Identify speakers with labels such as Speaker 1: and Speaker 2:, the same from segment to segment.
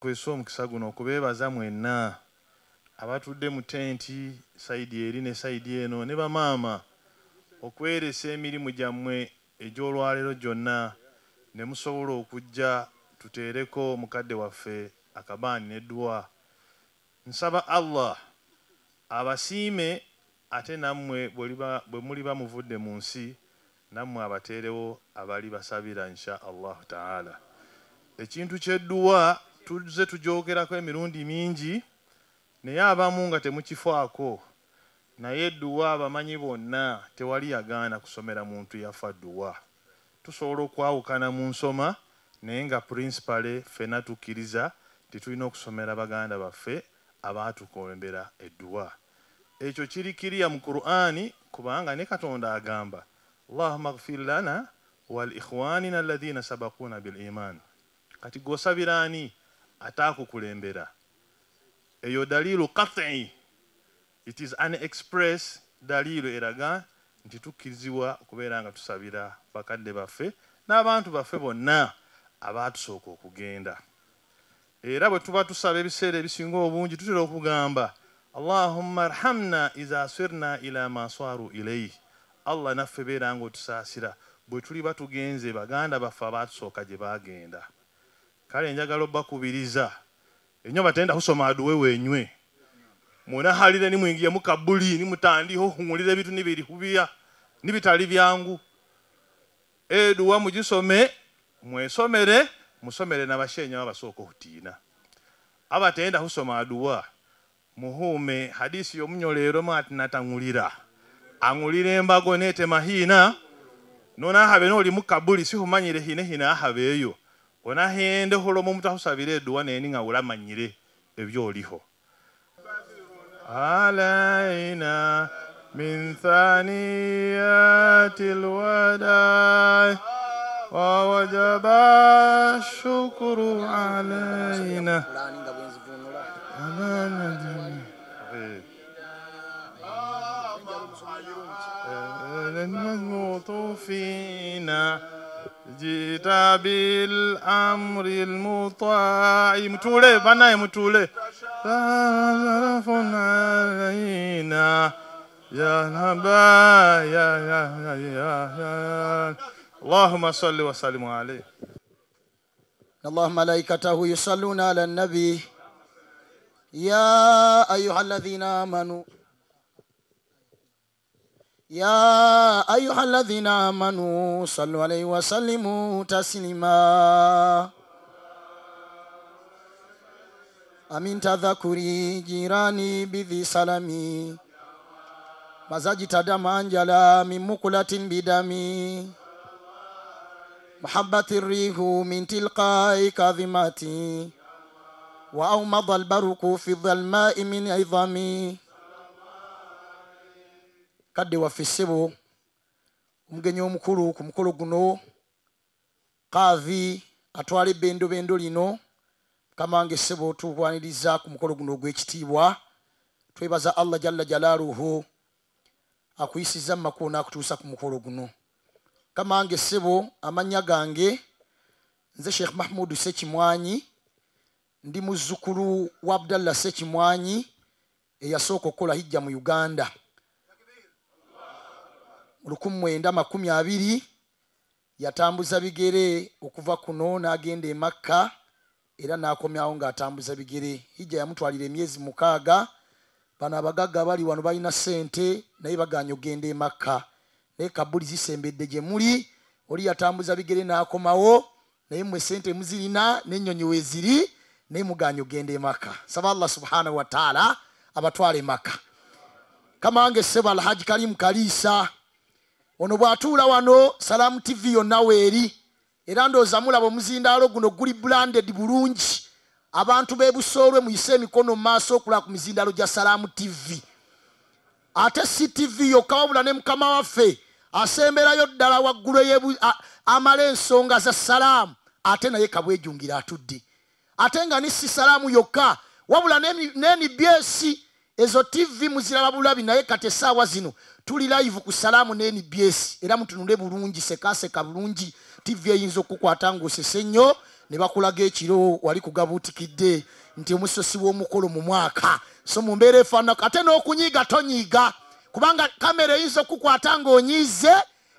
Speaker 1: kwesa omukisa guno okubeebaza mwenna. Abatudde mu tenti sayidi eri ne sayidi eno ne bamaama okweresa emirimu gyammwe egy'olwaleero gyonna ne musobola okujja tuteereko mukadde waffe akabaani n'edduwa nsaba allah abasiime ate nammwe bwe muliba muvudde mu nsi nammwe abateerewo abali basabira insha allahu taala. Ekintu kyedduwa tuzze tujoogerako emirundi mingi naye abamu nga temukifaako naye edduwa abamanyi bonna tewali yagaana kusomera muntu yafa dduwa. Tusobola okwawukana mu nsoma naye nga purinsipale ffena tukkiriza titulina okusomera baganda baffe abaatukombera edduwa. Ekyo kiri kiriya mu qur'ani kubanga ne katonda agamba allahuma gfir lana wal ikhwanina alladhina sabakuna bil iman. Kati gosabirani ataakukulembera eyo dalilu qat'i. It is an express dalilu eraga nti tukkirizibwa okubeera nga tusabira bakadde baffe n'abantu baffe bonna abaatusooka okugenda. Era bwe tuba tusaba ebiseera ebisinga obungi tutera okugamba allahumma arhamna iza sirna ila ma swaru ilaihi allah naffe beera nga otusaasira. Bwe tuli batugenze baganda baffe abaatusooka gye baagenda kale njagala obbakubiriza. Enyo batenda kusoma aduwe wenywe. Munahalire nimwingie mukabuli nimutandiha okuhulira ebintu nibirihubya nibitali byangu. Eduwa mugisome mwesomere musomere nabashenya babasooka okutiina abatenda kusoma aduwa muhuume hadisi yomunyolero mwati natangulira. Angulira embago netema hiina nonahabe noli mukabuli sihumanyire hine hina ahabe eyo onahende holomo omutasabira duwa neni nga olamanyire ebyoliho alaina min thaniyatil wada wa wajaba shukru alaina الموطوفين جئت بالأمر المطاع. متولي بناي متولي. شرف علينا. يا نبا يا يا يا يا, يا. اللهم صل وسلم عليه.
Speaker 2: الله ملائكته يصلون على النبي. يا أيها الذين آمنوا. يا أيها الذين آمنوا صلوا عليه وسلموا تسليما. أمين تذكري جيراني بذي سلامي. مزاج تدم أنجلا من مقلة بدمي. محبة الريح من تلقاء كاظماتي. وأومض البرق في الظلماء من عظامي. Kadde waffe ssebo omugenyi omukulu ku mukolo guno kaavi atwala ebbendobendo lino kamange ssebo tukwaniriza ku mukolo guno ogw'ekitiibwa twebaza allah jalla jalaaluhu akuyisiza mumakulu n'akutuusa ku mukolo guno. Kamange ssebo amannya gange nze sheekh mahmudu sekimwanyi ndi muzzukulu wa abdallah sekimwanyi eyasooka okukola hijja mu uganda mu lukumi mwenda makumi abiri yatambuza bigere okuva kuno n'agenda emakka era n'akomyawo ng'atambuza bigere. Hijja yamutwalira emyezi mukaaga bano abagagga bali wano balina sente naye baganya ogenda emakka naye kabuli zisembedde gye muli oli yatambuza bigere n'akomawo naye mmwe sente muzirina n'ennyonyi weeziri naye muganya ogenda emakka saba allah subhanahu wataala abatwala emakka kamange seba alhaji kalimu kaliisa ono bw'atuula wano salaamu tv yonna weeri era ndowooza mulaba omuzindaalo guno guli branded bulungi. Abantu beebusoolwe muyise emikono mu maaso okulaba ku mizindaalo gya salaamu tv ate si tv yokka wabula ne mukama waffe asemberayo ddala waggulu amala ensonga za salaamu ate naye kabwejungira atudde. Ate nga ni si salaamu yokka wabula n'enibyesi ezo tv muziraba bulabi naye kati essaawa zino tuli live ku salaamu ne nbs era mutunule bulungi sekaseka bulungi. Tv eyinza okukwata ngaosese nnyo ne bakulaga ekiro wali kugabuutikidde nti omusosi w'omukolo mu mwaka. So mu mbeera efaanako ate n'okunyiiga tonyiiga kubanga kamera eyinza okukukwata ng'onyiize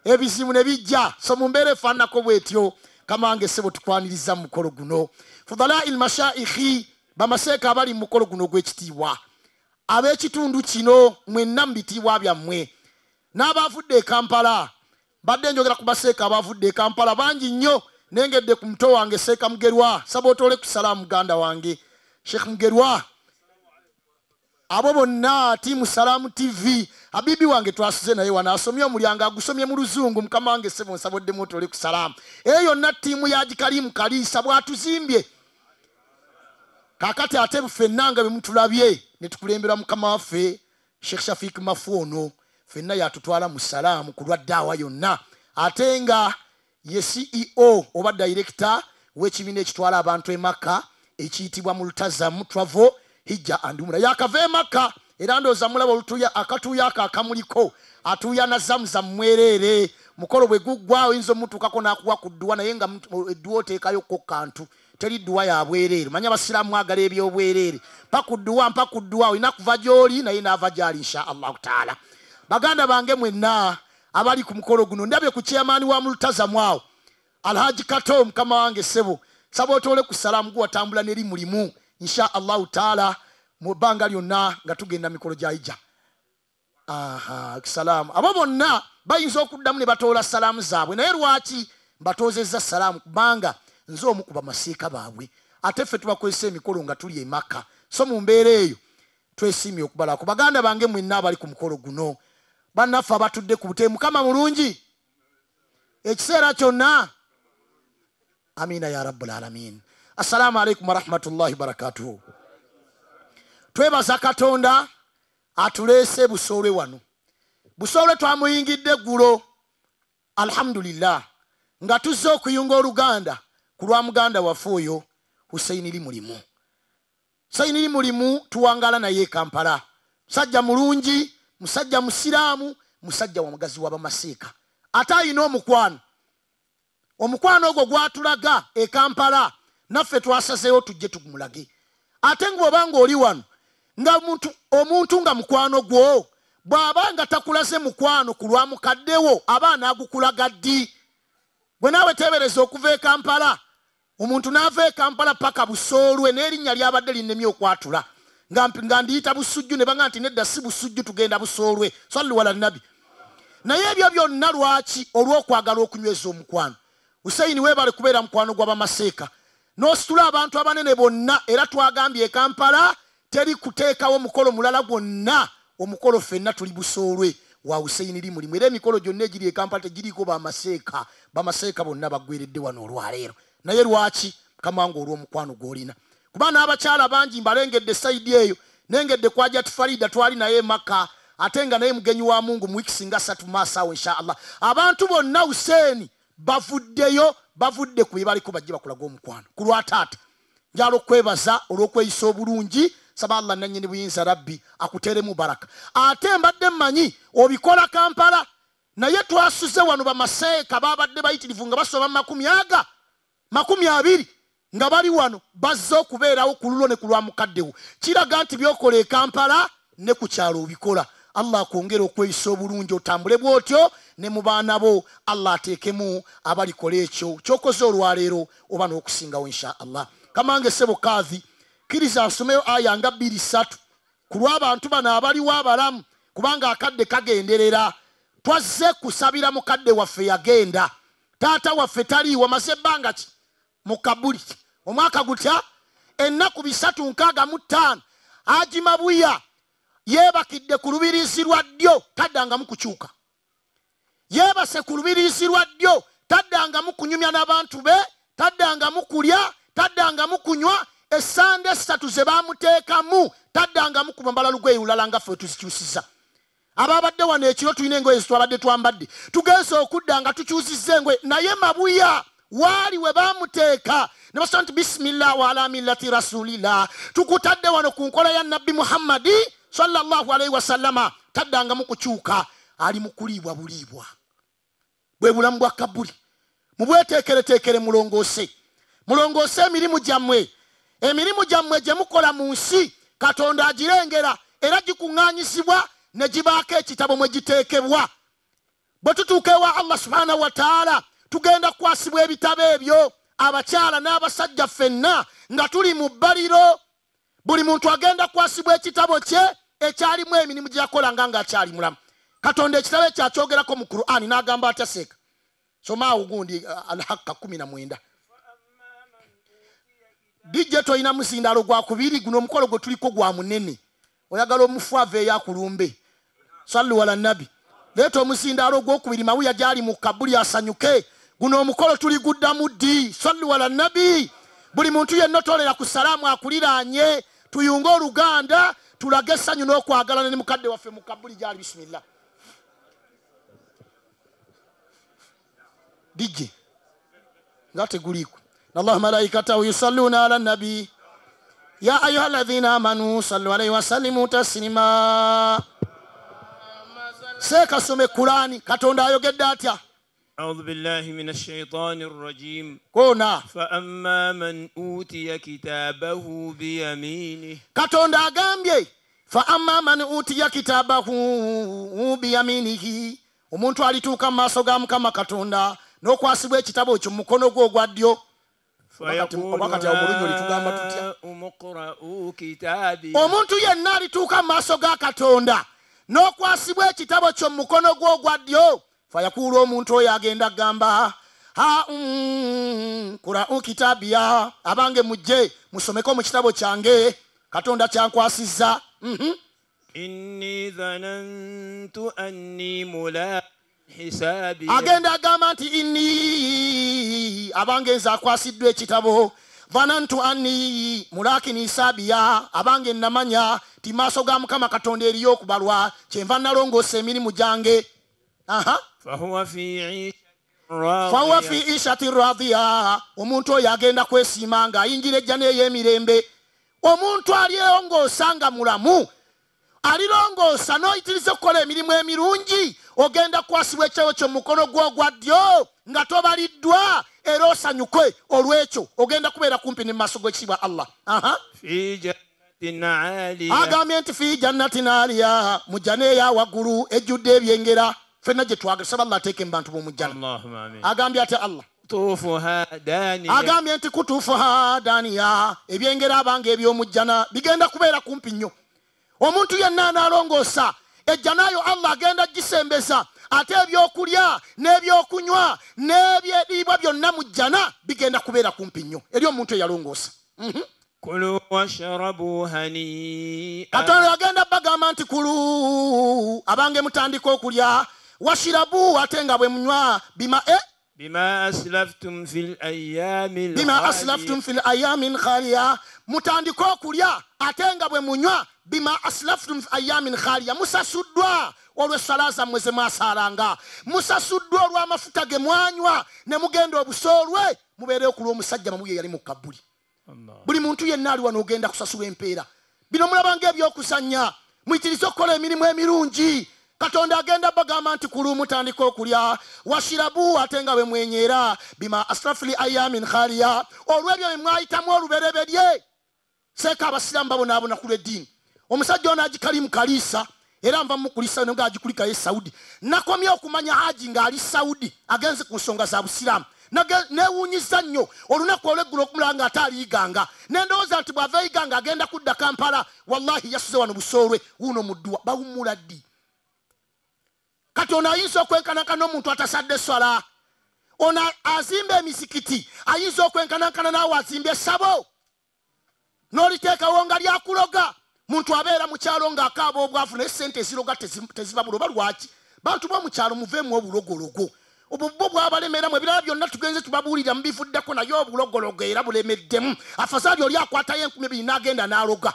Speaker 2: ebizibu ne bijja. So mu mbeera efaanako bwetyo kamange sebo tukwaniriza mu mukolo guno. Fudalail mashaikhi bamaseeka abali mu mukolo guno gw'ekitiibwa ab'ekitundu kino mwenna mu bitiibwa byammwe n'abavudde e kampala. Badde njogera ku baseeka abavudde e kampala bangi nnyo nengedde ku muto wange seeka mugerwa. Saba otole ku salaamu muganda wange. Sheekh mugerwa abo bonna tiimu salaamu tv abibi wange twasuze naye wano asomye omulyango agusomye mu luzungu mukama wange sebo nsaboddemu otole ku salaamu eyo yonna tiimu ya gikalimu kaliisa bwatuzimbye. Kakati ate ffenna nga bwe mutulabye ne tukulemberwa mukama waffe sheekh shafik mafu ono ffenna yatutwala mu salaamu ku lwa ddaawa yonna. Ate nga ye ceo oba director w'ekibiina ekitwala abantu emakka ekiyitibwa mu lutazamu travel hijja andumula yakava emakka era ndooza mulaba olutuya akatuuya ako akamuliko atuuya na zamuzamu mwereere mukolo bwe guggwa oyinza omutuukako n'akuwa ku dduwa naye nga edduwa oteekayoko kantu teri dduwa ya bwereere manya abasiraamu mwagala ebyobwereere mpa ku dduwa mpa ku dduwa olina kuva gy'oli naye n'ava gy'ali insha allahu taala baganda bange mwenna abali ku mukolo guno ndabye ku kyamaani wa mulutazamu awo alhaji kato mukama wange sebo saba otole ku salaamu guwatambula neri mulimu insha allahu taala mu bbanga lyonna nga tugenda mikolo gyayija. Aha salaamu. Abo bonna bayinza okuddamu ne batoola salaamu zaabwe naye lwaki mbatoozezza salaamu? Kubanga nze omu ku bamaseeka baabwe. Ate ffe tubakozesa emikolo nga tuli emakka so mu mbeera eyo twesiimye okubalako. Baganda bange mwenna abali ku mukolo guno bannaffe abatudde ku butee mukama mulungi. Ekiseera kyonna amina ya rabbul alamin. Assalaamu alaikum warahmatullahi wabarakatuhu twebaza katonda atuleese busoolwe wano. Busoolwe twamuyingidde eggulo. Alhamdulillah. Nga tuzze okuyunga oluganda ku lwa muganda waffe oyo huseini li mulimu huseini li mulimu tuwangala naye e kampala. Musajja mulungi musajja musiraamu musajja wa mugazi w'abamaseeka ate ayina omukwano. Omukwano ogwo gwatulaga e kampala. Naffe twasazeewo tujje tumulage ate nga bw'oba nga oli wano nga muntu, omuntu nga mukwano gwo bw'aba nga takulaze mukwano ku lwa mukaddewo aba anaagukulaga ddi? Bwe naawe teebereza okuva e kampala. Omuntu n'ava e kampala paka busoolwe n'erinnya lyabadde linnemye okwatula nga, ndiyita busujju ne banga nti nedda si busujju tugenda busoolwe. Salli wala nabi naye ebyo byonna lwaki olw'okwagala okunyweza omukwano husseini weebale kubeera mukwano gw'abamaseeka n'ositula abantu abanene bonna era twagambye e kampala teri kuteekawo mukolo mulala gwonna omukolo ffenna tuli busoolwe. Wa husseini li mulimu era emikolo gyonna egiri e kampala tegiriiko bamaseeka bamaseeka bonna baggweredde wano olwaleero. Naye lwaki? Kamanga olw'omukwano gw'olina kuba n'abakyala bangi mbalengedde sayidi eyo nengedde kwajat farida twali naye maka ate nga naye mugenyi wa mungu muwikisi nga satu maaso awo inshaallah. Abantu bonna huseeni bavuddeyo bavudde ku bye baliko bajje bakulaga omukwano. Ku lwataata njala okwebaza olw'okweyisa obulungi saba allah nanyini buyinza rabbi akuteeremu baraka. Ate mbadde mmanyi obikola kampala naye twasuze wano bamaseeka babadde bayitirivu nga basoba mu makumi aga makumi abiri nga bali wano bazze okubeerawo ku lulo ne ku lwa mukaddewo kiraga nti byokola e kampala ne ku kyalo obikola. Allah akwongera okweyisa obulungi otambule bw'otyo ne mu baana bo. Allah ateekemu abalikola ekyo kyokoze olwaleero oba n'okusingawo insha allah kamange sebo kaavi kkiriza nsomeyo aya nga bbiri ssatu. Ku lw'abantu bano abaliwo abalamu kubanga akadde kagenderera twazze kusabira mukadde waffe yagenda. Taata waffe taliiwo amaze ebbanga ki mu kabuli. Omwaka gutya ennaku bisatu nkaaga mu ttaano agimabuya yeebakidde ku lubirizi lwa ddyo taddangamu kukyuka. Yeebase ku lubirizi lwa ddyo taddangamu kunyumya n'abantu be taddangamu kulya taddangamu kunywa essande esatu ze baamuteekamu taddangamu kubambala lugoye lulala nga ffe tuzikyusiza. Ababadde wano ekiro tulina engoye zitwabadde twambadde. Tugenze okudda nga tukyusiza engoye. Naye mabuya waali we baamuteeka. Ne basaba nti bisimillah waala millati rasulillah. Tukutadde wano ku nkola ya nabbi muhammadi sallallahu alaihi wasallama taddangamu kukyuka ali mu kuliibwa buliibwa. Bwe bulamu bwa kabuli mubweteekereteekere mulongoose. Mulongoose emirimu gyammwe. Emirimu gyammwe gye mukola mu nsi katonda agirengera era gikuŋŋaanyizibwa ne gibaako ekitabo mwe giteekebwa. Bwe tutuuka ewa allah subhanahu wataala tugenda kukwasibwa ebitabo ebyo abakyala n'abasajja ffenna nga tuli mu bbaliro. Buli muntu agenda kukwasibwa ekitabo kye ekyalimu emirimu gye yakolanga ng'akyali mulamu. Katonda ekitabo ekyo akyogerako mu qur'ani n'agamba atya seeka? Somaawo gundi uh, alhaka 19 dijje tolina musindalo gwa kubiri guno omukolo gwe tuliko gwa munene. Oyagala omufu ava eyakulumbe sallu wala nabi. Leeta omusindalo ogwokubiri mawuya gyali mu kabuli asanyuke guno omukolo tuliguddamu ddi? Sallu ala nabi. Buli muntu yenna otolera ku salaamu akuliraanye tuyunge oluganda tulage essanyu n'okwagalana ne mukadde waffe mu kabuli gyali bisimillah dijje nga teguliiko. Allah malaikatahu yusalluna ala nabi. Ya ayuha alaina amanu sallu alaihi wasallimu taslima. Seekasome kurani katonda ayogedde atya
Speaker 3: أعوذ بالله من الشيطان الرجيم
Speaker 2: koona
Speaker 3: فأما من أوتي كتابه بيمينه
Speaker 2: katonda agambye fa amma man utiya kitabahu biyaminihi omuntu alituuka mu maaso ga mukama katonda n'okwasibwa ekitabo ekyo mu mukono gwe ogwa ddyo
Speaker 3: فيقول
Speaker 2: وبكت أبو رجل تقام تتيا.
Speaker 3: هاؤم اقرءوا كتابي
Speaker 2: omuntu yenna alituuka mu maaso ga katonda n'okwasibwa ekitabo kyo mu mukono gwe ogwa ddyo fayakuula omuntu oyo agenda agamba haun mm, kurau kitabiya abange mujje musomeko mu kitabo kyange katonda kyankwasizza. Mhm.
Speaker 3: Inni zanantu anni mula hisabi.
Speaker 2: Agenda agamba nti inni abange nze akwasiddwa ekitabo vanantu anni mulakini hisabiya abange namanya ti maaso ga mukama katonda eriyo okubalwa kyenva nalongosa emirimu gyange. Aha.
Speaker 3: uh -huh.
Speaker 2: fahuwa fi
Speaker 3: fahuwa fi
Speaker 2: ishati radhiya omuntu oyo agenda kwesiima ng'ayingira ejja n'ey'emirembe. Omuntu alyongoosa nga mulamu. Alirongoosa n'oyitiriza okukola emirimu emirungi. Ogenda kukwasibwa ekyawo kyo mu mukono gwo ogwa ddyo nga tobaliddwa. Era osanyukwe olw'ekyo. Ogenda kubeera kumpi ne mu maaso g'ekitiibwa allah agambye nti fi jannatin aliya mu jana eyawaggulu ejjudde ebyengera. ffenna gye twagala saba allah ateeke mu bantu b'omujjana agambye atya allah. Agambye nti kutuufu hadaniya ebyengera abange eby'omujjana bigenda kubeera kumpi nnyo. Omuntu yenna anaalongoosa ejjanaayo allah agenda gisembeza ate ebyokulya n'ebyokunywa n'ebyeriibwa byonna mu jjana bigenda kubeera kumpi nnyo. Eri omuntu eyalongoosa. Mhm.
Speaker 3: Kulu washrabu hania
Speaker 2: katonda yagenda bagamba nti kulu abange mutandika okulya washirabu ate nga bwe munywa bima
Speaker 3: e
Speaker 2: bima aslaftum fil ayamin khaliya mutandike okulya ate nga bwe munywa bima aslaftum fi ayamin khaliya musasuddwa olw'essala zammwe ze mwasaalanga. Musasuddwa olw'amafuta ge mwanywa ne mugenda obusoolwe mubeere okulwa omusajja mamuye yali mu
Speaker 3: kabuli
Speaker 2: buli muntu yenna ali wano ogenda kusasula empeera. Bino mulabanga ebyokuzannya muyitirize okukola emirimu emirungi. Katonda agenda bagamba nti kulu mutandika okulya. Washirabu ate nga bwe mwenyeera bima asrafuli ayamin khaliya. Olw'ebyo bye mwayitamu olubereberye. Seeka abasiraamu babonaabona ku lw'eddiini. Omusajja ono agikalimu kaliisa era nva mukulisa nga agikulikayo e saudi. Nakomye okumanya haji ng'ali saudi agenze ku nsonga za busiraamu. Neewuunyiza nnyo. Olunaku olweggulo okumulaba nga ate aliyiganga nendowooza nti bw'ava yiganga agenda kudda kampala wallahi yasuze wano busoolwe wuuno mudduwa bawummula ddi kati ono ayinza okwenkanakana n'omuntu atasadde swala ono azimba emizikiti ayinza okwenkanankana naawe azimba essabo. N'oliteekawo nga lyakuloga muntu abeera mu kyalo ng'akaaba obwavu naye sente eziroga tezi- teziba buloba lwaki? Bantu bomukyalo muveemu obulogologo. Obwo bwo bwabalemeramu ebirala byonna tugenze tubabuulira mubivuddeko naye obulogologo era bulemeddemu. Afasaali oli akwatayo enkumi ebiri n'agenda n'aloga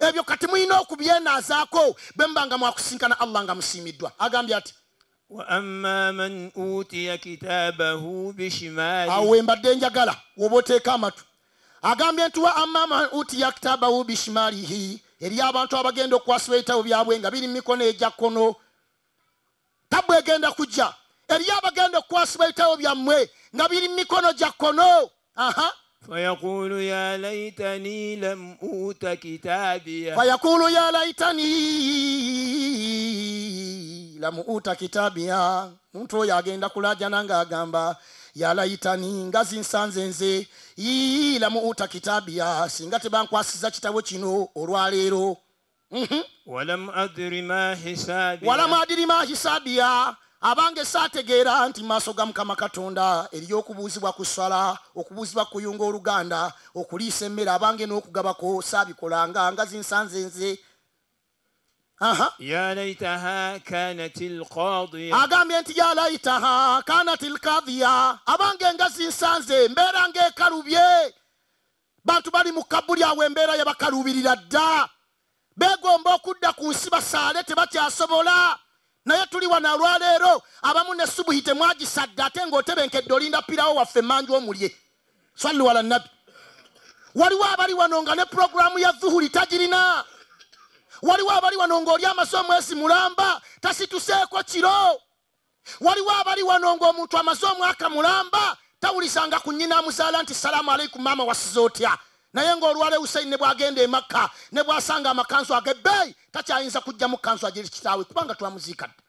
Speaker 2: ebyo kati mulina okubyenaazaako bwe muba nga mwakusinkana allah nga musiimiddwa. Agambye ati
Speaker 3: waama man utiya kitaabahu bishimali
Speaker 2: awo wembadde njagala woba oteeka amatu. Agambye nti wa ama man utiya kitaabahu bishimalihi eri abantu abagenda okukwasibwa ebitabo byabwe nga biri mu mikono ejja kkono tabu egenda kujja. Eri abagenda okukwasibwa ebitabo byammwe nga biri mu mikono gya kkono. Aha.
Speaker 3: فيقول يا ليتني لم أوت كتابيه
Speaker 2: fayakulu ya laitani lamuuta kitabia muntu oyo agenda kulajana ng'agamba ya laitani nga zinsanze nze ii lamuuta kitabia singa tebankwasiza kitabo kino olwaleero Mhm.
Speaker 3: ولم أدر ما
Speaker 2: abange saategeera nti maaso ga mukama katonda ery'okubuuzibwa ku ssala okubuuzibwa kuyunga oluganda okuliisa emmere abange n'okugabako saabikolanga nga zinsanze nze. Agambye nti ya laitaha kanat lkadhiya abange nga zinsanze mbeera ng'ekalubye. Bantu bali mu kabbuli awo embeera yabakalubirira dda. Beegomba okudda ku nsi basaale tebakyasobola naye tuli wano olwaleero abamu ne subuhi temwagisadde ate ng'otebenkedde olinda pirawo waffe emanju omulye. Swalli wala nabbi waliwo abali wano nga ne puroguramu ya zuhuli tagirina. Waliwo abali wano ng'oli amaze omwezi mulamba tasituseeko kiro. Waliwo abali wano ng'omuntu amaze omwaka mulamba tawulizanga ku nnyina amuzaala nti salaamu aleikum maama wasize otya naye ng'olwala husaini ne bw'agenda emakka ne bw'asanga amakansu ag'ebbeeyi takyayinza kugjamu kansu agiri kitaawe kubanga twamuziikadde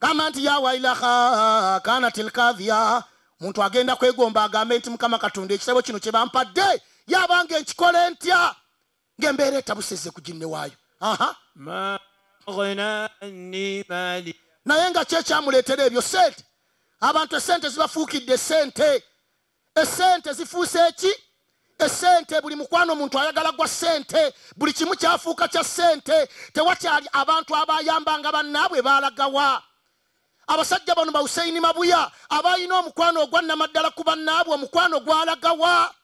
Speaker 2: gamba nti ya wailaha kanat lkadhiya muntu agenda kwegomba agambe nti mukama katonda ekitabo kino kye bampadde yabanga enkikole ntya? Ng'embeera etabusezze ku ginnewaayo aha. Naye nga ki ekyamuleetera ebyo sente abantu esente zibafuukidde esente esente zifuuse eki esente buli mukwano omuntu ayagala gwa sente buli kimu kyafuuka kya sente tewakyali abantu abayambanga bannaabwe balagawa abasajja bano ba huseini mabuya abalina omukwano ogwa namaddala ku bannaabwe omukwano gwalagawa.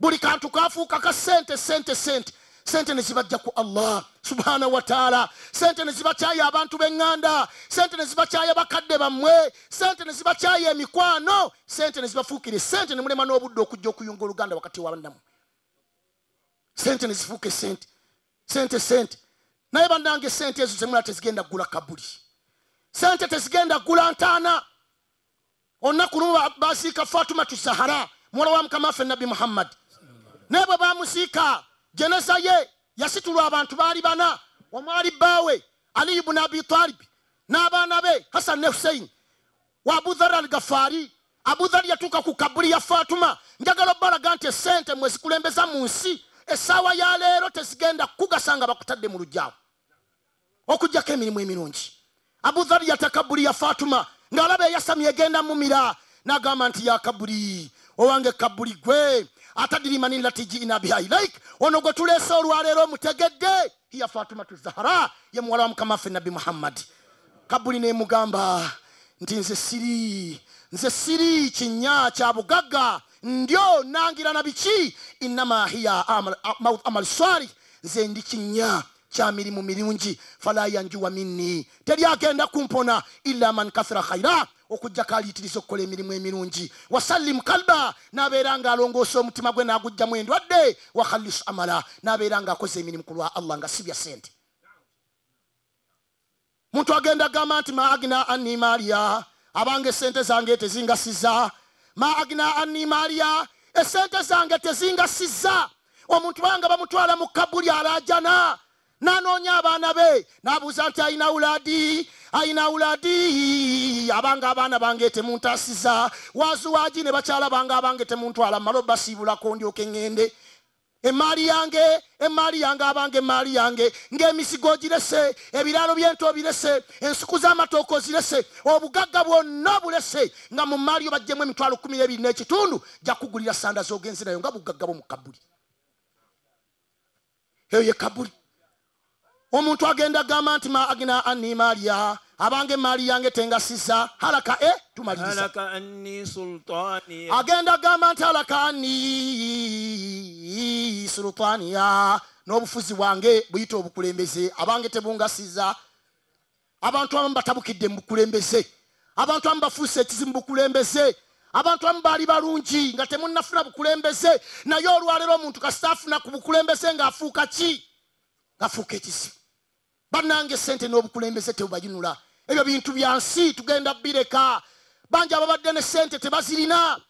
Speaker 2: Buli kantu kafuuka ka sente sente sente sente ne zibajja ku allah subhanahu wataala sente ne zibakyaya abantu b'eŋŋanda sente ne zibakyaya bakadde bammwe. Sente ne zibakyaya emikwano. Sente ne zibafuukire sente ne mulema n'obudde okujja okuyunga oluganda wakati wa bannammwe. Sente ne zifuuka esente. Sente sente. Naye bannange sente ezo zemulala tezigenda kugula kabuli. Sente tezigenda kugula ntaana. Olunaku lumu ba- basiika fatumatu zahara muwala wa mukama waffe nabbi muhammadi naye bwe bamusiika jeneza ye yasitulwa abantu baali bana. Omwali bbaawe aliyu bunu abi talibi n'abaana be hasan ne huseini wa abudhar al gafaari abudhar yatuuka ku kabuli ya fatuma njagala obbalaga nti esente mwe zikulembeza mu nsi essaawa ya leero tezigenda kugasa nga bakutadde mu lujjaawo okugjako emirimu emirungi. Abudhar yatakabuli ya fatuma ng'alaba eyasamye egenda mumira n'agamba nti ya kabuli owange kabuli gwe atadirimani lati jiina biha ilaik ono gwe tuleese olwaleero omutegedde hiya fatumatu zahara ye muwala wa mukama waffe nabbi muhammadi kabuli nemugamba nti nze siri nze siri kinya kya bugagga ndyo nangira na biki? Innama hiya amal- ama- amal swari. Nze ndi kinya kya mirimu mirungi fala yanjuwa minni. Teryagenda kumpona illa man kathira khaira. Okugjako aliyitiriza okukola emirimu emirungi. Wasallim kalba. Nabeera nga alongoosa omutima gwe nagugjamu endwadde. Wakhallis amala. Nabeera nga akoze emirimu ku lwa allah nga sibya sente muntu agenda agamba nti ma agina anni maaliya? Abange esente zange tezingasiza ma agina anni maaliya? Esente zange tezingasiza omuntu banga bamutwala mu kabuli alajana nanoonya abaana be. Nabuuza nti ayina uladi ayina uladi abanga abaana bange temuntasiza wazuwagi ne bakyala bange abange temuntwala malo basiibulako ndyoke ŋŋende. Emaali yange emaali yange abange emaali yange. Ng'emisigo girese ebiraalo by'ento birese ensuku z'amatooka ozirese obugagga bwonna bulese. Nga mu maali yo bajjemu emitwalo kumi n'ebiri n'ekitundu jakugulira sanda z'ogenzi nayo nga bugagga bwo mu kabuli eyo ye kabuli omuntu agenda agamba nti ma agina anni maaliya abange emaali yange tengasisa halaka e tumaliriza. Agenda agamba nti halaka anni sultaniya n'obufuzi bwange buyite obukulembeze abange tebungasiza. Abantu abamu batabukidde mu bukulembeze. Abantu abamu bafuuse ekizimu bukulembeze. Abantu abamu baali balungi nga temunnafuna bukulembeze. Naye olwaleero omuntu kasita afuna ku bukulembeze ng'afuuka ki? Ng'afuuka ekizibu. Bannange sente n'obukulembeze tebubayinula ebyo bintu bya nsi tugenda bireka bangi ababadde ne sente tebazirina.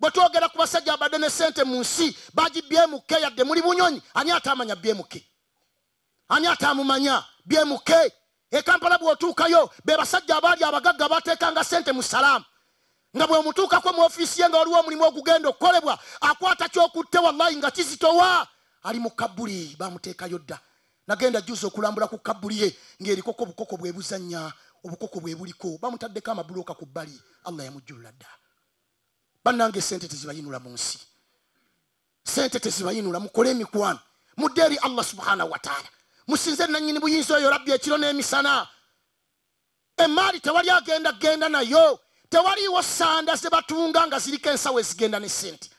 Speaker 2: Bwe twogera ku basajja abadde ne sente mu nsi bagi bmk yadde muli bunyonyi. Ani ate amanya bmk ani ate amumanya bmk ekampala bw'otuukayo be basajja abaali abagagga bateekanga sente mu salaamu nga bwe mutuukako mu ofiisi ye nga waliwo omulimu ogugenda okukolebwa akwata kyokutte wallahi nga kizitowa ali mu kabbuli bamuteekayo dda nagenda juza okulambula ku kabbuli ye ng'erikoko obukoko bwe buzannya obukoko bwe buliko. Bamutaddeko amabulooka ku bbali. Allah yamujjulula dda. Bannange sente tezibayinula mu nsi. Sente tezibayinula mukole emikwano. Mudde eri allah subhanahu wataala musinze nanyini buyinza oyo rabbi ekiro n'emisana. Emaali tewali agenda genda nayo. Tewaliiwo sanda zebatunga nga ziriko ensawo ezigenda ne sente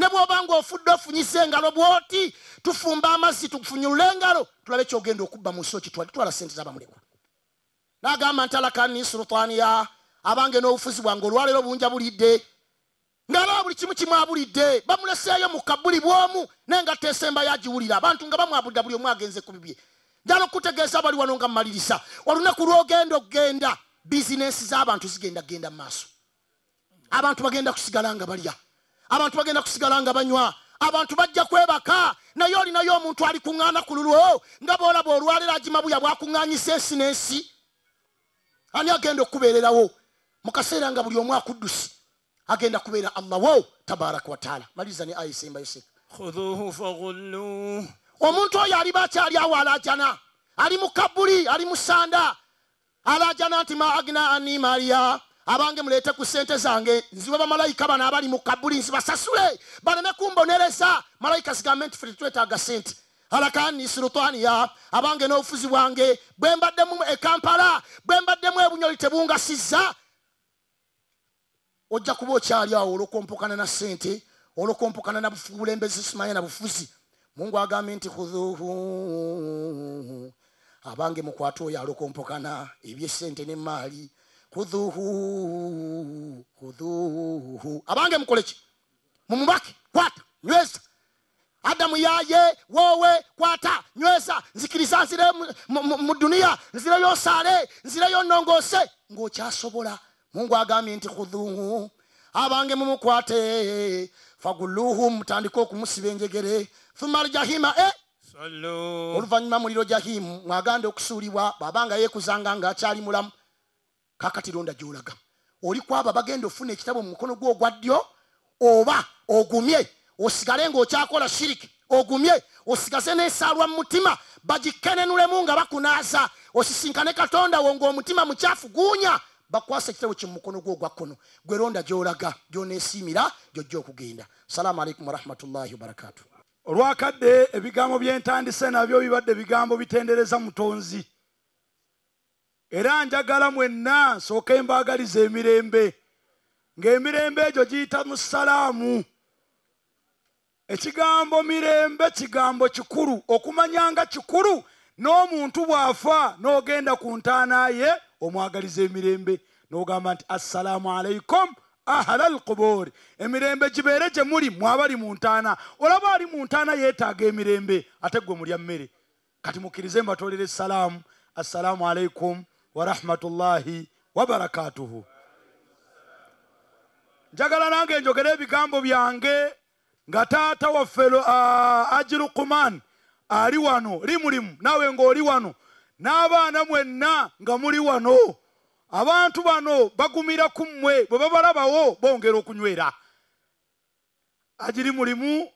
Speaker 2: ne bw'oba nga ofudde ofunyiza engalo bw'oti tufumba amazzi tufunyulule engalo tulabe kyogenda okubba mu nsi okitwale twala sente zabamulekwa n'agamba nti alakani sultaniya abange n'obufuzi bwange olwaleero bunja bulidde ngaalaba buli kimu kimu abulidde bamuleseeyo mu kabuli bwomu naye nga tesemba yagiwulira. Abantu nga bamwabulira buli omu agenze ku bibye. Njala okutegeeza abali wano nga mmalirisa. Olunaku lwogenda okugenda bizinensi z'abantu zigenda genda mu maaso. Abantu bagenda kusigala nga balya abantu bagenda kusigala nga banywa. Abantu bajja kwebaka. Naye olinayo omuntu alikuŋŋaana ku lulwo nga boolaba olwaleero agimabuya bwakuŋŋaanyisa ensi n'ensi. Ani agenda okukubeererawo? Mu kaseera nga buli omu akuddusi agenda kubeera allahu tabaraka wataala maliriza ne aya esembayo
Speaker 3: se
Speaker 2: omuntu oyo aliba akyali awo alajana ali mu kabuli ali mu sanda. Alajana nti ma agna ani maliya abange muleete ku sente zange nziwe bamalayika bano abali mu kabuli nzibasasule baleme kumbonereza. Malayika zigambe nti fe tetwetaaga sente. Alakani sultaniya abange n'obufuzi bwange bwe mbaddemu ekampala bwe mbaddemu ebunyoli tebungasizza. Ojja kuba okyali awo olwokompukana na sente olwokompukana na bulembezi simanye na bufuzi. Mungu agambye nti khudhuhu. Abange mukwate oyo alokompokana ebyesente nemaali khudhuhu khudhuhu. Abange mukole ki mumubake kwata nywesa. Adamu yaye wowe kwata nywesa. Nzikiriza nzire mu duniya nzireyo osaale nzireyo nongose ng'okyasobola mungu agambye nti khudhuhu. Abange mumukwate. Faguluhu mutandike okumusiba enjegere. Thumma aljahima e? Oluvannyuma muliro jahimu mwagande okusuulibwa bwabanga yeekuzanga ng'akyali mulamu. Kakati londa gyolaga. Oli kwabo bagenda ofuna ekitabo mu mukono gwe ogwa ddyo oba ogumye osigale ng'okyakola shiriki ogumye osigaze n'esaalwa mu mutima bagikenenulemu nga bakunaaza osisinkane katonda wo ng'omutima mukyafu guunya bakwasa ekitabo kye mu mukono gwe ogwa kkono. Gwe londa gyolaga gyoneesiimira gyojja okugenda. Salaamu alaikum warahmatullahi wabarakatuh.
Speaker 4: Olwakadde ebigambo byentandise nabyo bibadde bigambo bitendereza mutonzi era njagala mwenna nsooke mbaagaliza emirembe ng'emirembe egyo giyita mu salaamu ekigambo mirembe kigambo kikulu. Okumanyanga kikulu n'omuntu bw'afa n'ogenda ku ntaana ye omwagaliza emirembe. N'ogamba nti assalaamu alaikum ahala alquburi emirembe gibeere gye muli mwabali mu ntaana. Olaba ali mu ntaana yeetaaga emirembe ate gwe mulya mmere. Kati mukkirize mbatolera essalaamu assalaamu alaikum warahmatullahi wabarakatuhu njagala nange njogere ebigambo byange nga taata waffe uh, ajirukuman ali wano limulimu naawe ng'oli wano n'abaana mwenna nga muli wano. Abantu bano bagumira ku mmwe bwe babalabawo bongera okunywera. Agiri mulimu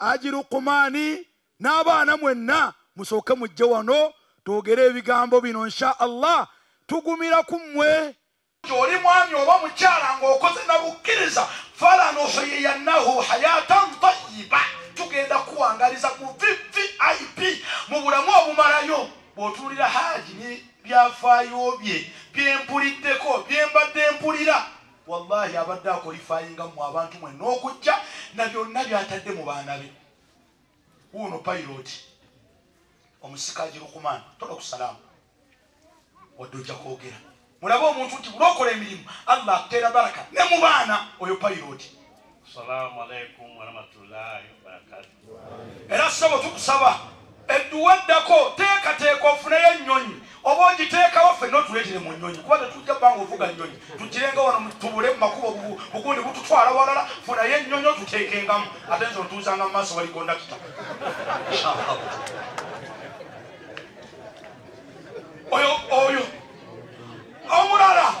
Speaker 4: ajirukumaani n'abaana mwenna musooke mujje wano twogere ebigambo bino insha allah tugumira ku mmwe. Oli mwami oba mukyala ng'okoze na bukkiriza falanuhiyannahu hayatan tayiba tugenda kuwangaliza mu vvip mu bulamu obumalayo. Bw'otuulira haaji ne byafaayo bye byempuliddeko byembadde mpulira. Wallahi abadde akolifayinga mu abantu mwenna okujja na byonna byatadde mu baana be. Wuuno payiroti omusikaji lukumaani tola kusalaamu wadde ojja kwogera. Mulabe omuntu nti bulwokola emirimu allah akuteera baraka ne mu baana oyo payiroti
Speaker 5: wabarakatuh.
Speaker 4: era ssabo tukusaba edduwa eddako teekateeka ofuneyo ennyonyi. Oba ogiteekawo ffenna otuleetere mu nnyonyi. Kuba tetujja bbanga ovuga nnyonyi. Tugirenga wano tubule mu makubo bu- bugundi bututwala walala funayo ennyonyi otuteekengamu. Ate nze otuuzanga mu maaso wali kondakita Inshallah. Oyo oyo. Omulala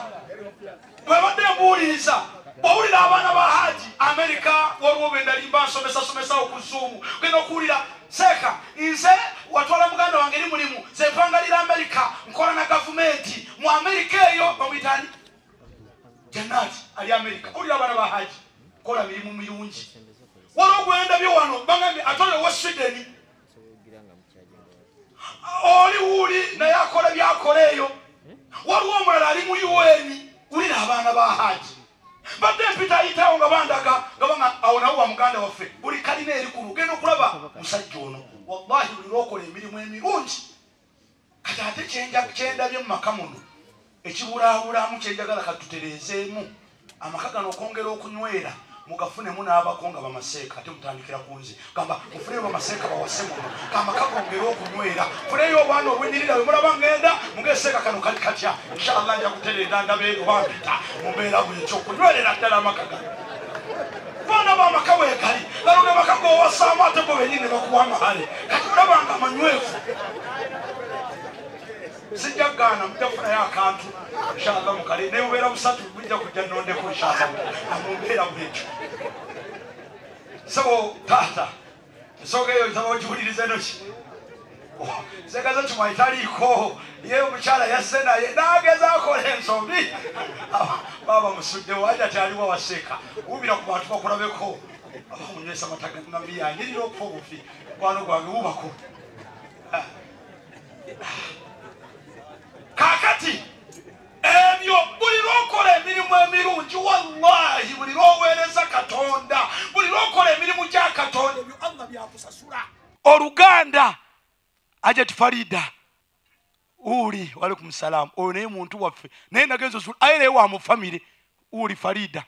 Speaker 4: bwebadde mbuuliriza owulira abaana ba haji amerika waliwo bendalimba nsomesasomesa okuzuumu genda okuwulira seeka nze watwala muganda wange eri mulimu ze mpangalira amerika nkola na gavumenti. Mu amerika eyo bamwitani janati ali amerika owulira abaana ba haji kola mirimu mirungi. Waliwo gwendabyo wano bagambye atole wa swideni oli wuuli naye akola byakola eyo. Waliwo omulala ali mu un wulira abaana ba haji. Badde mpita ayitawo nga bandaga nga banga awo nawo wa muganda waffe buli kalina eri kulu genda okulaba musajja ono. Wallahi buli lwokola emirimu emirungi. Kati ate kyendabye mu maka muno ekibulaabulamu kyenjagala katutereezeemu. Amaka gano okwongera okunywera mugafunemu muna abakonga bamaseeka ate mutandikira ku nze. Gamba mufuneyo bamaseeka bawase muno kamaka gongere okunywera. Funeyo obwana obwennyirira bwe mulaba ngenda mugeseeka kano kali katya? Inshallah nja kuterera ndabe wampita mumbeera bwekyokunywerera ddala amaka gano baana bamaka weegali. Galoge maka gowasaamu ate go benyini bakuwa amahale. Kati olabanga amanywevu sijja gaana mujja kufunayo akantu inshallah mukale. Naye mubeera busatu mujja kujja nondeko inshallah namumbeera bwekyo. Sebo taata ensonga eyo nsaba ogiwulirize noki? Segaza kimwayi taliiko ye omukyala yasse naye nagezakola ensombi baba musudde wanja tyaliwo waseeka wubira ku bantu bakulabeko. Abamunywesa mataga ngambi yanyirira okufa obufi. Mukwano gwange wubako kakati ebyo buli lwokola emirimu emirungi wallahi buli lwoweereza katonda buli lwokola emirimu gya katonda ebyo allah byakusasula. Oluganda ajeti farida uli walaikum salamu oyo naye muntu waffe naye nagenza osula aye naye wamufamire uli farida.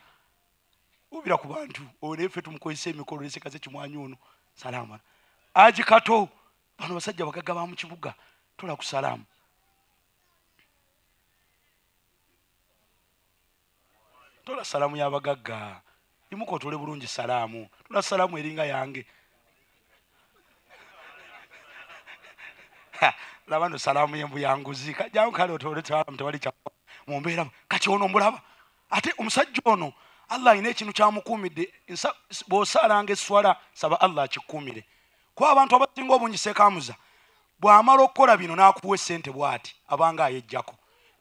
Speaker 4: Ubira ku bantu oyo naye ffe tumukozesa emikolo lesekaze kimwanyi ono. Salama aji kato bano basajja bagaga ba mu kibuga tola ku salaamu tola salaamu y'abagagga imuka otole bulungi salaamu. Tola salaamu eringa yange. Laba no salaamu y'embuyanguzi kajjangu kale otole salaamu tewali mumbeera kati ono omulaba ate omusajja ono allah alina ekintu kyamukuumidde. Bw'osaalanga eswala saba allah akikuumire. Kuba abantu abasinga obungi sekamuza bw'amala okukola bino n'akuwa esente bw'ati abanga ayejjako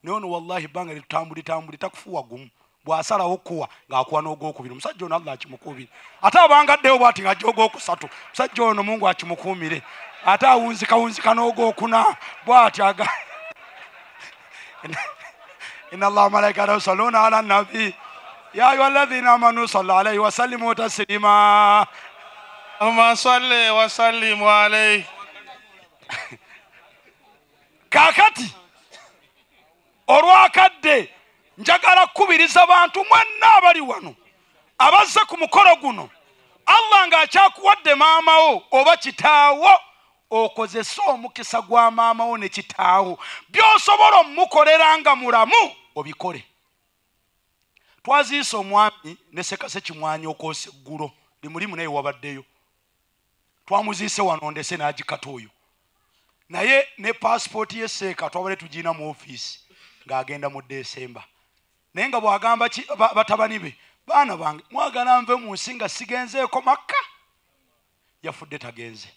Speaker 4: naye ono wallahi ebbanga litutambulitambuli takufuwa gumu bw'asalawo kuwa ng'akuwa n'ogwokubiri. Omusajja ono allah akimukubire ate abangaddewo bwati ng'ajja ogwokusatu musajja ono mungu akimukuumire ate awunzikawunzika n'ogwokuna bw'ati aga ina allah malaikata yusalluna ala nabi ya ayuha alladhina amanu salla alaihi wasallimu taslima.
Speaker 6: Allahuma salli wasallimu alaihi
Speaker 4: kaakati olwakadde njagala kukubiriza bantu mwenna abali wano abazze ku mukolo guno. Allah ng'akyakuwadde maamawo oba kitaawo okozese omukisa gwa maamawo ne kitaawo. By'osobola omukolera nga mulamu obikole. Twaziise omwami ne sekase kimwanyi okwosa eggulo ndi mulimu naye wabaddeyo. Twamuziise wano ndese n'agikata oyo. Naye ne pasipooti yeseeka twabale tugiina mu ofiisi ng'agenda mu desemba naye nga bwagamba batabani be baana bange mwagala nve mu nsi nga sigenzeeko makka. Yafudde tagenze.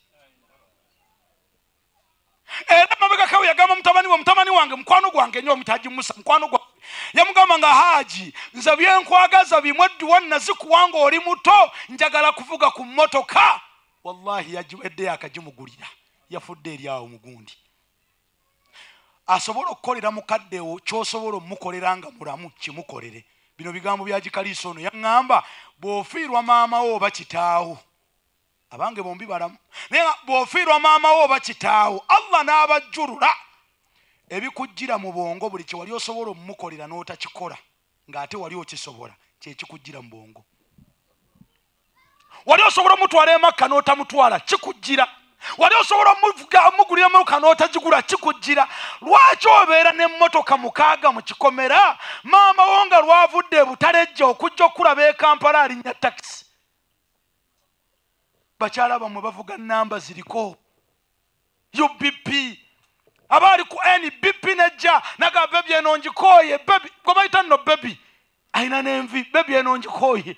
Speaker 4: Era mabegakawe yagamba mutabani we mutabani wange mukwano gwange nyo omutaji musa mukwano gwange. Yamugamba nga haaji nze byenkwagaza bimwe edduwa nazikuwanga oli muto njagala kuvuga ku mmotoka. Wallahi yagiweddeyo akagimugulira. Yafudde eri awo mugundi asobola okukolera mukaddewo kyosobola omukolera nga mulamu kimukolere. Bino bigambo byagikaliisa ono. Yaŋŋamba bw'ofiirwa maamawo oba kitaawo. Abange bombi balamu. Naye nga bw'ofiirwa maamawo oba kitaawo allah n'abajjulula. Ebikujjira mu bwongo buli kye wali osobola omumukolera n'otakikola ng'ate wali okisobola kyekikujjira mu bwongo. Wali osobola omutwala emakka n'otamutwala kikujjira wali osobola omugulira emotoka n'otagigula kikugira lwaki obeera n'emmotoka mukaaga mu kikomera? Maama wo nga lwavudde ebutalejja okujja okulaba ekampala alinnya takisi bakyala bamwe bavuga namba ziriko. Ubb abaali ku nbp nejja naga bebi eno ngikooye bebi gwe bayita nno bebi ayina n'envi bebi eno ngikooye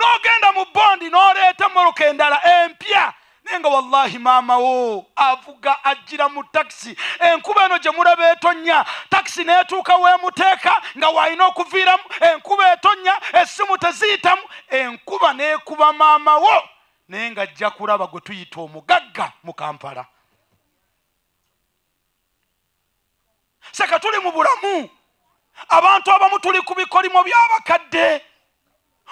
Speaker 4: n'ogenda mu bondi n'oleeta emmoloka endala empya. Naye nga wallahi maama wo avuga ajjira mu takisi enkuba eno gye mulaba etonnya takisi n'etuuka weemuteeka nga waalina okuviiramu. Enkuba etonnya essimu teziyitamu. Enkuba n'ekuba maama wo naye nga ajja kulaba gwe tuyita omugagga mu kampala. Seka tuli mu bulamu. Abantu abamu tuli ku bikolimo by'abakadde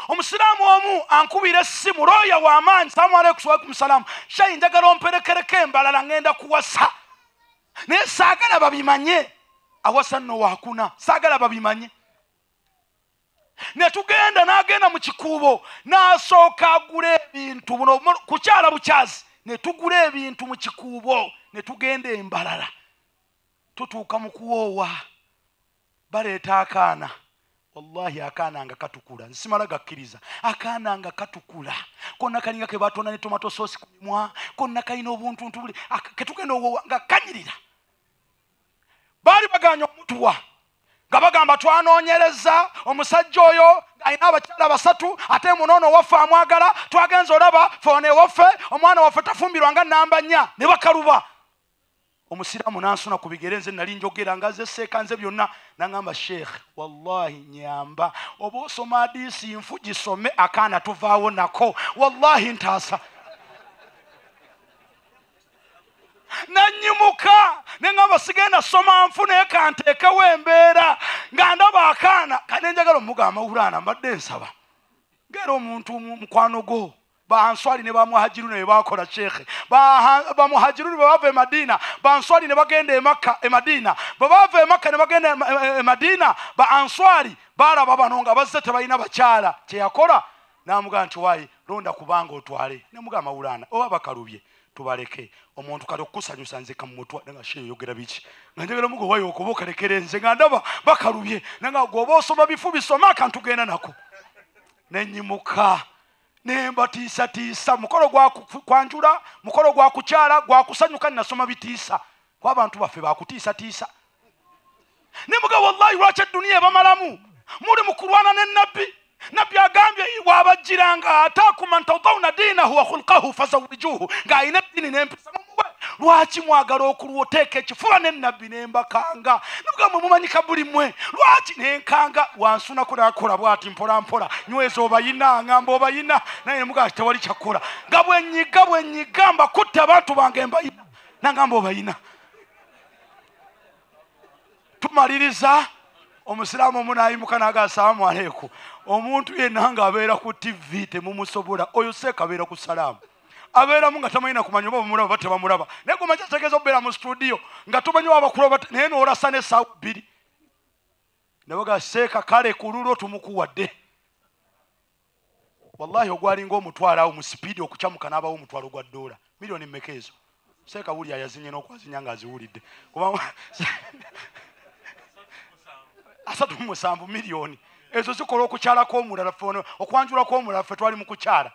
Speaker 4: omusiraamu omu ankubira essimu looya w'amaanyi salaamu shayi njagala omperekereko embalala ŋŋenda kuwasa. Naye saagala babimanye. Awasa nno waakuna saagala babimanye. Ne tugenda n'agenda mu kikuubo n'asooka agula ebintu buno kukyala bukyazi. Ne tugula ebintu mu kikuubo ne tugenda embalala tutuuka mu kuwoowa baleeta akaana wallahi akaana nga katukula. Nsimala gakkiriza. Akaana nga katukula. Konna kalinga ke batonda ne tomato sosi ku mimwa konna kalina obuntuntu buli ketugenda owowa nga kanyirira. Baali baganya omutuwa nga bagamba twanoonyereza omusajja oyo alina abakyala basatu ate munoono waffe amwagala twagenza olaba foone waffe omwana waffe tafumbirwanga namba nnya ne bakaluba omusiraamu nansuna ku bigere nze nali njogera nga ze seeka nze byonna naŋamba sheekh wallahi nyamba oba osoma adiisi nfu gisome akaana tuvaawo nako wallahi ntaasa. Nanyimuka neŋamba sigenda soma nfu naye kanteekewo embeera nga ndaba akaana. Kane njagala omugamba ulaana mbadde nsaba. Ngera omuntu mu- mukwano gwo banswali ne bamuhajiru ne bakola shekhe Baha- bamuhajiru bwe bava e madiina banswali ne bagenda emakka e madiina bwe bava emakka ne bagenda e- e- e madiina ba answali balaba bano nga bazze tebalina bakyala. Kyeyakola namugaa nti wayi londa kubanga otwale. Nemugamba wulana oba bakalubye tubaleke. Omuntu kale okukusanyusa nze kamumutwa nga sheyogera biki? Nga njagala mugo wayi okuba okalekere nze nga ndaba bakalubye. Nanga gwoba osoma bifu bisoma akantu genda nako nenyimuka nembatiisatiisa mukolo gwa ku- kwanjula mukolo gwa kukyala gwa kusanyuka nasoma bitiisa. Kuba abantu baffe bakutiisatiisa nemuga wallahi lwaki eduniya ebamalamu muli mu kulwana ne nabbi agambye bwabajjiranga ataaku man tadawuna diinahu wa khulqahu fazawijuhu ng'alina eddiini n'empisa lwaki mwagala okulwa oteeka ekifuba ne nabbi nembakanga nemuga mwe mumanyika buli mmwe. Lwaki nenkanga wansunako nakola bwati mpola mpola. Nyweza obayina ngamba obayina naye nemuga ati tewali kyakola nga bwenyiga bwenyiga mbakutte abantu bange mbayina nangamba obayina. Tumaliriza omusiraamu omu nayimuka naga asalaamu aleiku omuntu yenna nga abeera ku tv temumusobola oyo seeka abeera ku salaamu abeeramu nga tamanyi nakumanya oba bamulaba oba tebamulaba. Naye gumanya kitegeeza okubeera mu studio nga tumanyi wabakulu bata naye noolasa n'essaawa bbiri. Ne baga seeka kale kululo tumukuwadde. Wallahi ogwalinga omutwalo awo mu sipiidi okukyamuka n'abawo omutwalo gwa ddoola. Miliyoni mmeka ezo seeka wuli ayazinye n'okwazinya ng'aziwulidde kuba asatu mu musanvu miliyoni ezo zikola okukyalako omulala ono- okwanjulako omulala ffe twali mu kukyala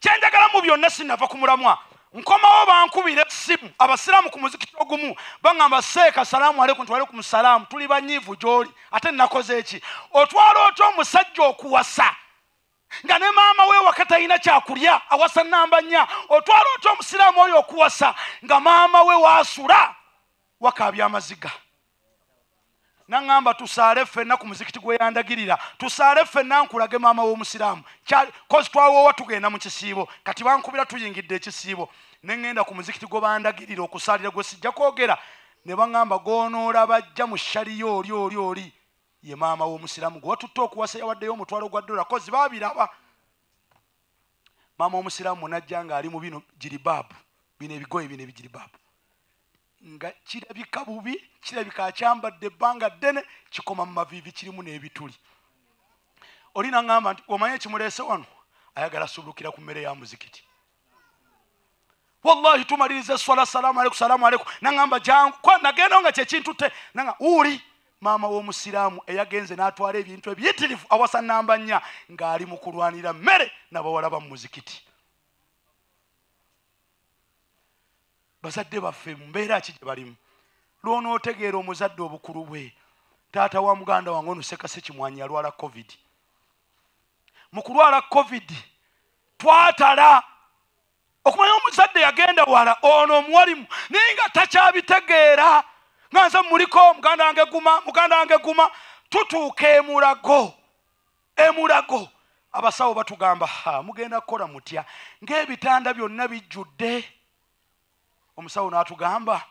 Speaker 4: kyenjagala mu byonna sinava ku mulamwa? Nkomawo bankubira essimu abasiraamu ku muzikiti ogumu baŋŋamba seeka salaamu aleikum tuwalekum salaamu tuli banyiivu gy'oli ate nakoze eki? Otwala otya omusajja okuwasa? Nga ne maama we waka talina kyakulya awasa namba nnya. Otwala otya omusiraamu oyo okuwasa? Nga maama we waasula wakaabya amaziga naŋŋamba tusaale ffenna ku muzikiti gwe yandagirira. Tusaale ffenna nkulage maama w'omusiraamu. Kozi twawoowa tugenda mu kisiibo. Kati bankubira tuyingidde ekisiibo. Ne ŋŋenda ku muzikiti gwe bandagirira okusaalira gwe sijja kwogera. Ne baŋŋamba goonoola bajja mu shaliyo oli oli oli ye maama w'omusiraamu. Gwe watutte okuwasa yawaddeyo omutwalo gwa dola kozi baabiraba. Maama w'omusiraamu najja ng'ali mu bino jiribaabu bino ebigoye bino ebijiribaabu nga kirabika bubi kirabika akyambadde ebbanga ddene kikoma mu maviivi kirimu n'ebituli. Oli naŋŋamba nti omanye ekimuleese wano? Ayagala sulukira ku mmere ya muzikiti. Wallahi tumaliriza eswala salamu aleiku salamu aleiku naŋamba jangu kwa nagendawo nga kyekintu te naga uli maama w'omusiraamu eyagenze n'atwala ebintu ebiyitirivu awasa namba nnya ng'ali mu kulwanira mmere nabawala ba mu muzikiti bazadde baffe mu mbeera ki gye balimu? Lwonootegeera omuzadde obukulu bwe taata wa muganda wange ono sekase kimwanyi yalwala covid. Mu kulwala covid twatala. Okumanya omuzadde yagenda wala ono omuwalimu naye nga takyabitegeera. Nga nze muliko muganda wange guma muganda wange guma. Tutuuka emulago emulago. Abasawo batugamba ha mugenda kukola mutya? Ng'ebitanda byonna bijjudde omusawo n'atugamba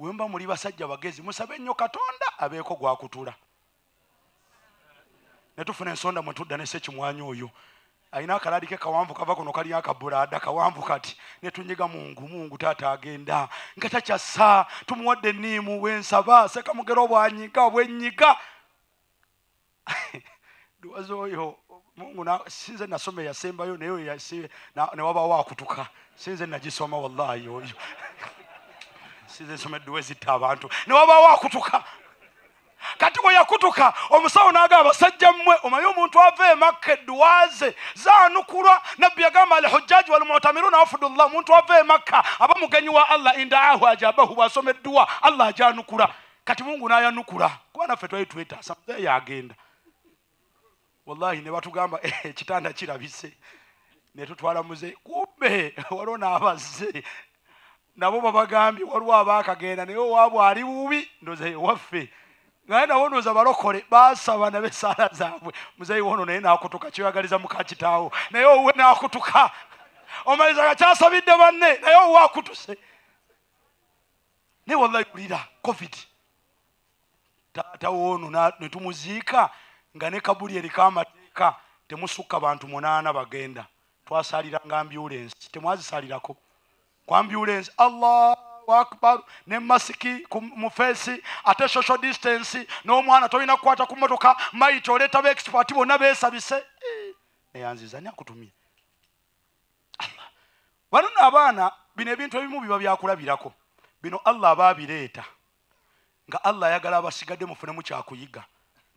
Speaker 4: wemba muli basajja bagezi musabe nnyo katonda abeeko gwakutula. Netufuna ensonda mwetudda nesekimwanyi oyo. Alina akalali ke kawanvu kava kuno kalina akabulada kawanvu kati netunyiga mungu mungu taata agenda. Nga takyassa tumuwadde eniimu wensaba sekamugero obwanyiga obwenyiga duwazi oyo mungu na- sinze nasoma eyasembayo naye newabawo akutuka sinze nagisoma wallahi oyo sinze nsoma edduwa ezitta abantu newabawo akutuka kati bwe yakutuka omusawo n'agamba abasajja mmwe omanyi omuntu ava emakka edduwaze zanukulwa nabbi yagamba alhujjaji walmutamiruna wafudullah omuntu ava emakka aba mugenyi wa allah indaahu ajabahu bwasoma edduwa allah ajanukula. Kati mungu n'ayanukula. Kuba naffe twali twetaasa muzeeyi yagenda wallahi ne batugamba "Eh, ekitanda kirabise. Netutwala muze kumbe waliwo n'abazze nabo babagambye waliwo abaakagenda naye owaabwe ali bubi ndoza ewaffe naye nabo ndooza balokole basaba nabe esaala zaabwe. Muzeeyi wono naye nakutuka kyoyagaliza mukakitaawo naye owuwe nakutuka. Omaliza nga kyasabidde banne naye owuwe akutuse. Naye wallahi kulira covid. Taata woono na- ne tumuziika nga ne kabuli eriko amateeka temusukka bantu munaana bagenda. Twasaliranga ambulensi temwazisalirako. Ku ambulensi allahu akbar ne masiki mu feesi ate social distance n'omwana tolina kukwata ku motoka maiti oleeta ba expert bonna beesabise. Eh, eyanziza ani akutumye? Bano nno abaana bino ebintu ebimu biba byakulabirako. Bino allah aba abireeta nga allah ayagala abasigadde mufunemu kyakuyiga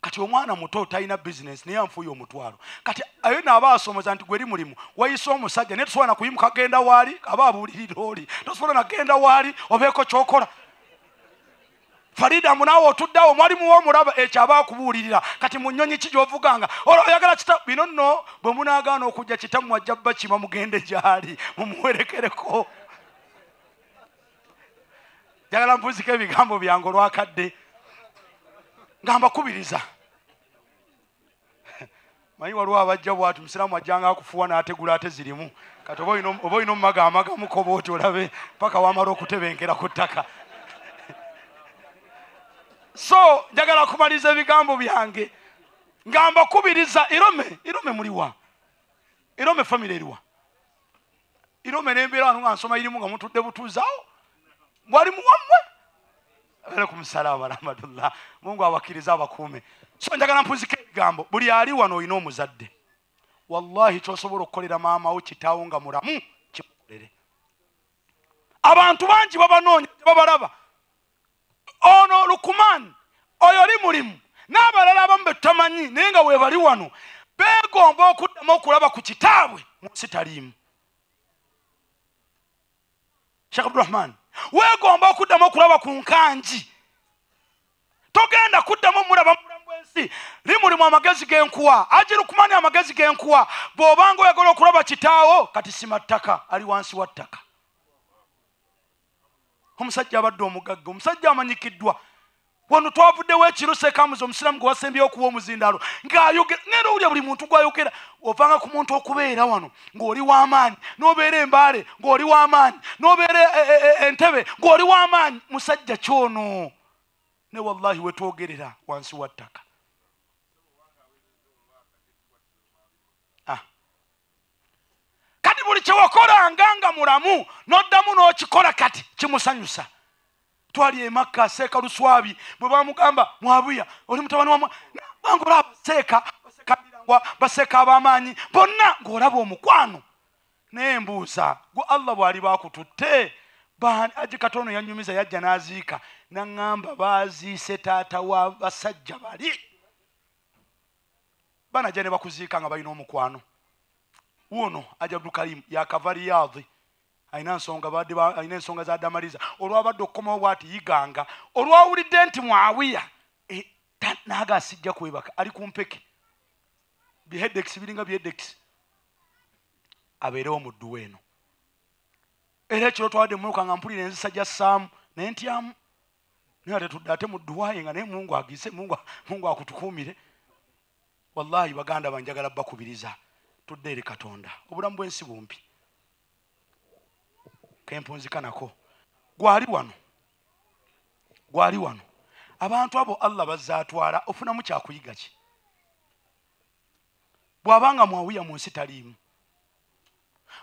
Speaker 4: kati omwana muto talina bizinesi naye anfuuye omutwalo. Kati ayo naaba asomoza nti gweri mulimu? Wayise omusajja naye tosobola nakuyimuka genda waali aba abuulirira oli. Tosobola nagenda waali obeeko kyokola. Faridamu naawe otuddeawo mwalimu womulaba ekyo aba akubuulirira. Kati mu nnyonyi ki gyovuganga? Olwo oyagala kita bino nno bwe munaagaana okujja kitamu ajja bakima mugende gyali mumuwerekereko. Njagala mpuzika ebigambo byange olwakadde nga mbakubiriza manyi waliwo abajja bwati musiraamu ajjanga akufuwa n'ategula ate zirimu. Kati oba olina- omumaga amagamukoba oti olabe paka wamala okutebenkera ku ttaka. So njagala kumaliriza ebigambo byange. Nga mbakubiriza irome irome muliwa irome famire eriwa irome nembeera wano nga nsoma irimu nga mutudde butuuzaawo? Mwali muwammwe alaikum salamu warahmatullah. Mungu abakkiriza abakuume. So njagala mpuzika ebigambo. Buli ali wano olina omuzadde. Wallahi kyosobola okukolera maamawo kitaawo nga mulamu kimukolere. Abantu bangi babanoonya tebabalaba. Ono lukuman oyo oli mulimu. N'abalala abamu betutamanyi naye nga weebali wano beegomba okuddamu okulaba ku kitaabwe mu nsi taliimu. Shekh abdurahman weegomba okuddamu okulaba ku nkanji. Togenda kuddamu omulaba mu bulamu bw'ensi limulimu amagezi g'enkuwa agirukumani amagezi g'enkuwa bw'obanga oyagala okulaba kitaawo kati sima ttaka ali wansi wa ttaka. Omusajja abadde omugagga omusajja amanyikiddwa wano twavuddewo ekiro sekamuzi omusiraamu gwe wasembyewo okuwa omuzindaalo ng'ayogera ngenda owulya buli muntu gwayogera ovanga ku muntu okubeera wano ng'oli w'amaanyi n'obeera embaale ng'oli w'amaanyi n'obeera e- e- e- entebe ng'oli w'amaanyi musajja kyono ne wallahi wetwogerera wansi wa ttaka. Ah. kati buli kyewakolanga nga mulamu n'oddamu n'okikola kati kimusanyusa twali emakka seeka luswabi bwe bamugamba mwabuya oli mutabani wa banga olaba seeka basekabira wa- baseka ab'amaanyi bonna ng'olaba omukwano. Naye mbuuza gwe allah bw'ali bakututte Ba- aji katono yanyumiza yajja n'aziika. Naŋŋamba baaziise taata wa basajja bali. Banajja ne bakuziika nga balina omukwano. Wuno aja abdulkalimu yakava riyadhi alina ensonga alina ensonga zadamaliza olwabadde okukomawo bwati yiganga olwawulidde nti mwawiya. Ta- naaga asijja kwebaka ali ku mpeke. Bihedex biringa bihedex abeerewo mu dduwa eno. Era ekiro twawadde muluka nga mpulira enzisa gya ssaamu naye ntyamu. Naye ate tudde ate mu dduwa ye nga naye mungu agise mungu akutukuumire. Wallahi baganda banjagala bakubiriza. Tudde eri katonda. Obulamu bwensi bumpi kempunzika nako gwali wano gwali wano. Abantu abo allah bazaatwala ofunamu kyakuyiga ki? Bw'abanga mwawiya mu nsi taliimu.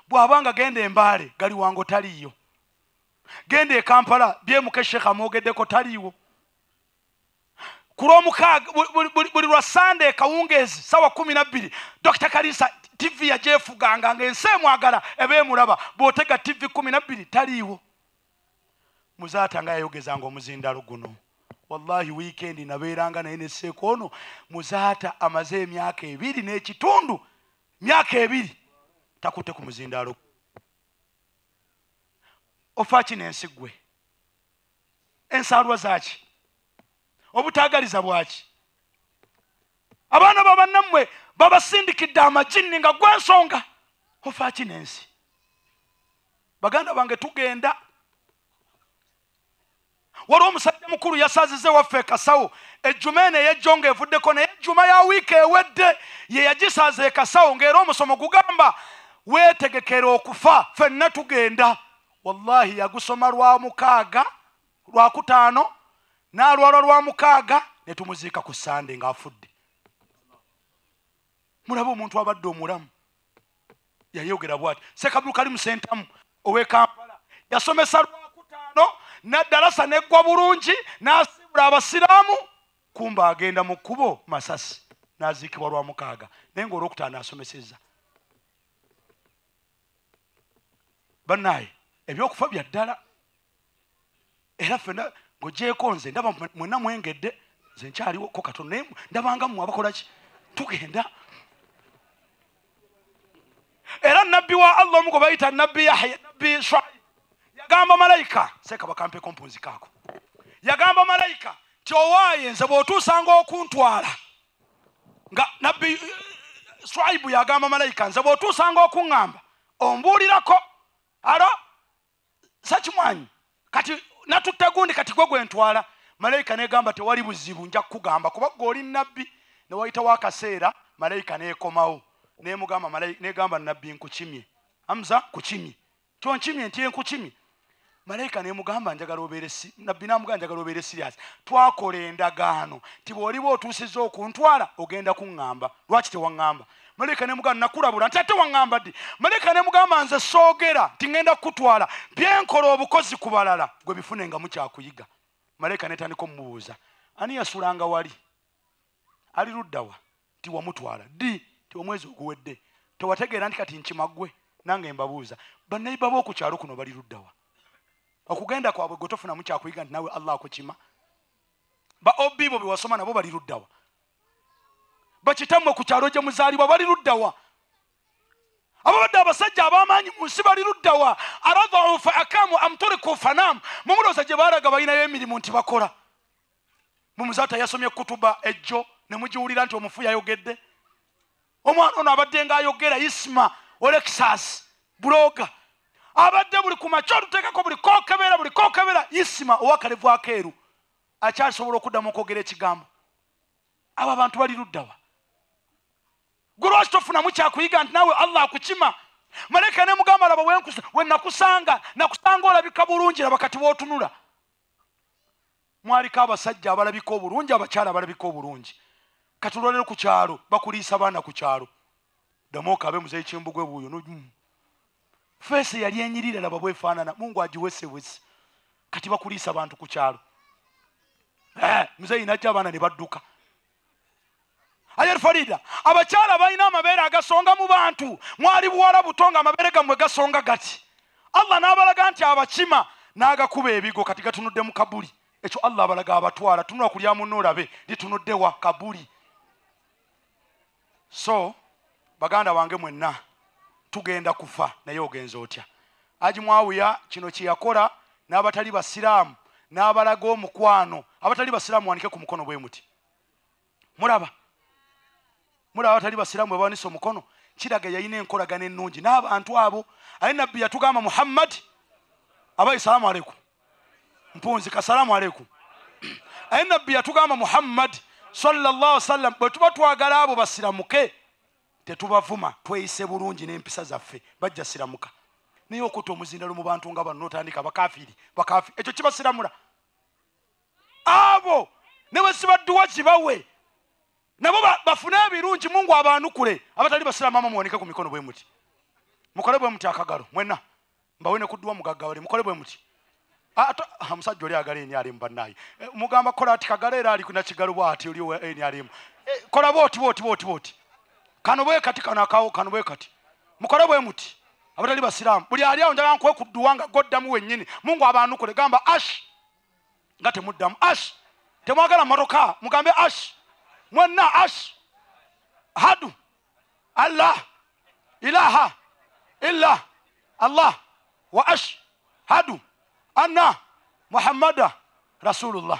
Speaker 4: Bw'abanga genda embaale gali wango taliiyo. Genda e kampala byemuka esheka mwogeddeko taliiwo. Ku lwomukaaga buli- lwa sande kawungeezi sawa kumi nabbiri dr kalisa tv yagyefuganga ngaensi emwagala eba emulaba bw'otega tv kumi nabbiri taliiwo. Muzaata nga yayogezanga omuzindalo guno. Wallahi wiikendi nabeeranga naye nesseeko ono muzaata amaze emyaka ebiri n'ekitundu myaka ebiri takutte ku muzindalo. Ofa kino ensi ggwe? Ensaalwa zaaki obutaagaliza bwaki abaana babannammwe babasindikidde amajini nga gwensonga ofa kino ensi baganda bange tugenda. Waliwo omusajja mukulu yasazize waffe ekasawo ejjuma eno ey'ejjo ng'evuddeko naye ejjuma ya wiiki ewedde ye yagisaza ekasawo ng'era omusomo gugamba weetegekera okufa ffenna tugenda. Wallahi yagusoma lwa mukaaga lwakutaano n'alwalwa lwa mukaaga ne tumuziika ku sande ng'afudde mulabe omuntu abadde omulamu. Yayogera bwati sekabulukalimu sentamu ow'e kampala yasomesa lwakutaano naddalasa neggwa bulungi n'asibula abasiraamu kumba agenda mu kkubo masasi n'aziikibwa lwa mukaaga. Naye ng'olwokutaano asomesezza. Bannaaye ebyokufa bya ddala era ffenna ng'ogyeeko nze ndaba mwenna mwengedde nze nkyaliwoko katono naye ndabanga mmwe abakola ki? Tugenda era nabbi wa allah omu gwe bayita nabbi yahya nabbi shuaib. Yagamba malayika seeka bakampeko mpunzi kaako yagamba malayika ti owaaye nze bw'otuusanga okuntwala nga nabbi eh, swaibu yagamba malayika nze bw'otuusanga okuŋŋamba ombuulirako. Alo sakimwanyi kati natutte gundi kati gwe gwentwala malayika negamba tewali buzibu nja kukugamba kuba gwe oli nabbi newayitawo akaseera malayika nekomawo nemugamba malayi- negamba nabbi nkukimye amuza kukimye kyonkimye nti enkukimye malayika nemugamba njagala obeere si- nabbi namugamba njagala obeere sirias twakola endagaano. Ti bw'oliba otuusiza okuntwala ogenda kuŋŋamba. Lwaki tewaŋŋamba? Malayika nemugamba nakulabula nti ate waŋŋamba ddi? Malayika nemugamba nze soogera ti ŋŋenda kukutwala. Byenkola obukozi ku balala gwe bifunenga mukyakuyiga. Malayika netandika omubuuza ani yasulanga wali? Ali luddawa ti wamutwala. Ddi omwezi oguwedde tewategeera nti kati nkimagwe nange mbabuuza. Bannaiba b'oku kyalo kuno bali luddawa okugenda kwabwe gwe tofunamu kyakuyiga nti nawe allah akukima? Ba obibo be wasoma nabo bali luddawa bakitammwe ku kyalo gye muzaalibwa bali luddawa ababadde abasajja ab'amaanyi mu nsi bali luddawa aradhaufa akamu amturiku fanamu mumulooza gye baalaga balinayo emirimu nti bakola. Mumuzaata yasomye kutuba ejjo ne mugiwulira nti omufu yayogedde omwana ono abadde ngaayogera isma olexas buloga. Abadde buli ku makya oluteekako buli kokebera buli kokebera isima owakalevu akeeru. Akyasobola okuddamu okwogera ekigambo. Abo abantu bali luddawa gwe lwaki tofunamu kyakuyiga nti naawe allah akukima? Malayika nemugamba laba wenkusa- we nakusanga nakusanga olabika bulungi laba kati bootunula mwaliko abasajja abalabika obulungi abakyala abalabika obulungi kati olwalero ku kyalo bakuliisa baana ku kyalo. Ddamu okabe muzeyi kimbugwe buuyo mm. feesi yali enyirira laba bwefaanana mungu agiwesewese. Kati bakuliisa bantu ku kyalo. Eh, muzeeyi najja abaana ne badduka. Ayeri farida abakyala balina amabeere agasonga mu bantu. Mwali buwala buto nga amabeere gammwe gasonga gati? Allah n'abalaga nti abakima n'agakuba ebigo kati gatunudde mu kabuli. Ekyo allah abalaga abatwala. Tunula kulya munno olabe litunudde wa? Kabuli so baganda bange mwenna tugenda kufa naye ogenza otya? Aji mwawuya kino kyeyakola n'abatali basiraamu n'abalaga omukwano abatali basiraamu wanike ku mukono bwe muti. Mulaba. Mulaba abatali basiraamu bwe bawanise omukono? Kiraga yalina enkolagana ennungi. N'abantu abo aye nabbi yatugamba muhammadi abayi salaamu aleikum mpunzi kasalaamu aleikum aye nabbi yatugamba muhammadi sallallahu sallam bwe tuba twagala abo basiramuke tetubavuma tweyise bulungi n'empisa zaffe bajja siramuka. Naye okutta omuzindalo mu bantu nga bano notandika bakafiri bakafi ekyo kibasiramula. Abo ne bwe sibadduwa kibawe nabo ba- bafune ebirungi mungu abaanukule abatali basiramu ama muwoneke ku mikono bwe muti. Mukole bwe muti akagalo mwena mbawe ne kudduwa mugaggawale mukole bwe muti omusajja oli agala eni alimu bannaye Eh, mugamba kola ati kagala era ali nakigalo bwati oli owa eni alimu Eh, kola booti booti booti booti kano bwe kati kano akawo kano bwe kati. Mukole bwe muti. Abatali basiraamu. Buli ali awo njagala nkuwe kudduwa nga goddamu wennyini. Mungu abanukule. Gamba ash! Nga temuddamu. Ash! Temwagala motoka mugambe ash! Mwenna ash! Hadu. Allah. Ilaha. Illa. Allah. Wa ash. Hadu anna muhammada rasulullah.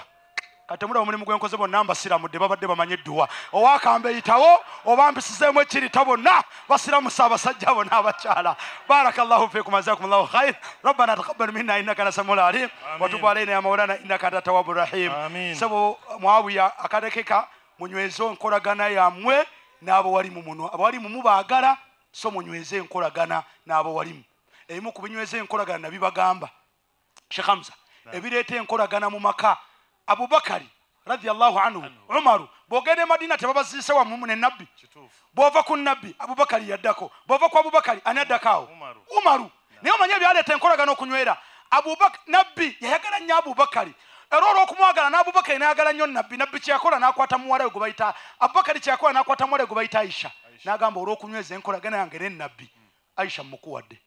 Speaker 4: Katemulaba omulimu gwenkoze bonna mbasiramudde babadde bamanyi edduwa. Owakamba eyitawo oba mpisizeemu ekirita bonna basiramusa abasajja bonna abakyala. Barakallahu fikum azakum llahu khair rabbana taqabbal minna innaka nasamul alim. Watubu alaina ya maulana innaka anta tawabu rahim. Sabo mwawiya akatekeka munyweze enkolagana yammwe n'abawalimu muno. Abawalimu mubaagala so munyweze enkolagana n'abawalimu ebimu ku binyweze enkolagana nabibagamba sheikh hamza ebireeta enkolagana mu maka. Abubakari radiallahu anhu umaru bwogenda e madina tebabaziise wamumu ne nabbi bwova ku nabbi abubakari yaddako. Bwova ku abubakari ani addako awo
Speaker 6: Umaru.
Speaker 4: naye omanye ebyaleeta enkolagana okunywera? Abubak- nabbi yayagala nnyo abubakari era olw'okumwagala n'abubakari nayagala nnyo nabbi nabbi kyeyakola n'akwata muwala we gwe bayita abubakari kyeyakola n'akwata muwala we gwe bayita aisha. N'agamba olw'okunyweza enkolagana yange ne nabbi aisha mukuwadde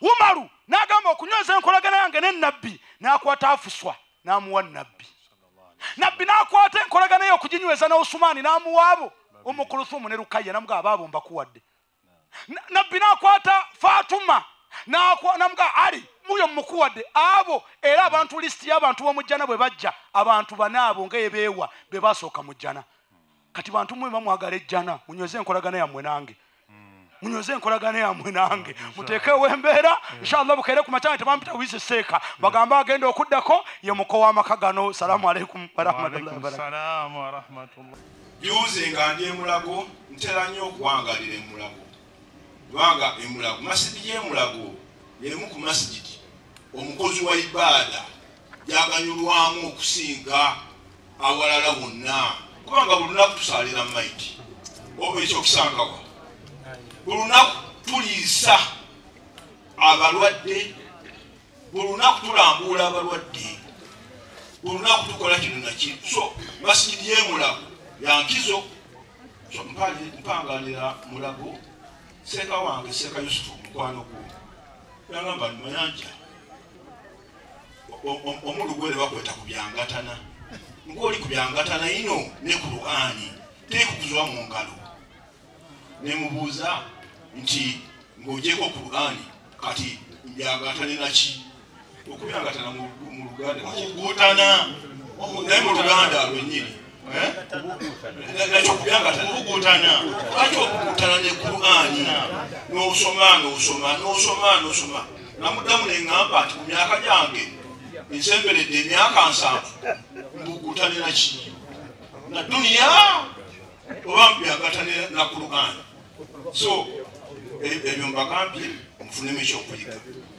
Speaker 4: umaru n'agamba okunyweza enkolagana yange ne nabbi n'akwata afuswa n'amuwa nabbi nabbi n'akwata enkolagana ye okuginyweza ne osumaani n'amuwa abo. Omukulusumu ne lukaya namugamba baabo mbakuwadde. Na- nabbi n'akwata fatuma namuga ali muyo mukuwadde abo era abantu lisiti y'abantu b'omujjana bwe bajja abantu banaabo nga ebeewa be basooka mu jjana. Kati bantu mwe bamwagala ejjana munyweze enkolagana yammwe nange munyweze enkolagana yammwe nange. Muteekewo embeera inshallah bukeere ku macana tebampita wizi seeka bagamba agenda okuddako ye muko w'amaka gano. Salaamu aleikum warahmatullahi
Speaker 6: Waalaikum
Speaker 4: wabarakatu
Speaker 6: salaam wa rahmatullah.
Speaker 7: byuze nga ndi emulago ntera nnyo okuwangalira emulago. Kubanga emulago masidi y'emulago yemu ku masigidi omukozi wa ibaada gyaganyulwamu okusinga awalala wonna. Kubanga buli lunaku tusalira maiti. Oba ekyo okusangawa buli lunaku tuliisa abalwadde buli lunaku tulambuula abalwadde buli lunaku tukola kino nakino so masigidi y'emulago yankizo so mpangalira mulago seeka wange seeka yusufu mukwano gwo. Yagamba ndi mayanja O- o- omulugwere bakweta ku byangatana. Ngaoli ku byangatana ino ne ku luani tekukuzwa mu ngalo. Nemubuuza nti ng'ogyeko ku luani kati mbyangatane naki okubyangatana mu luganda okugutana naye mu luganda lwennyini nakyo kubyangatana okugutana lwaki okugutana ne qurani n'osoma n'osoma n'osoma n'osoma. Namuddamu neŋŋamba nti mu myaka gyange ensemberedde emyaka nsanvu mbugutane naki na duniya oba mbyangatane na qurani so ebyo mbagambye mufunemu ekyokuyiga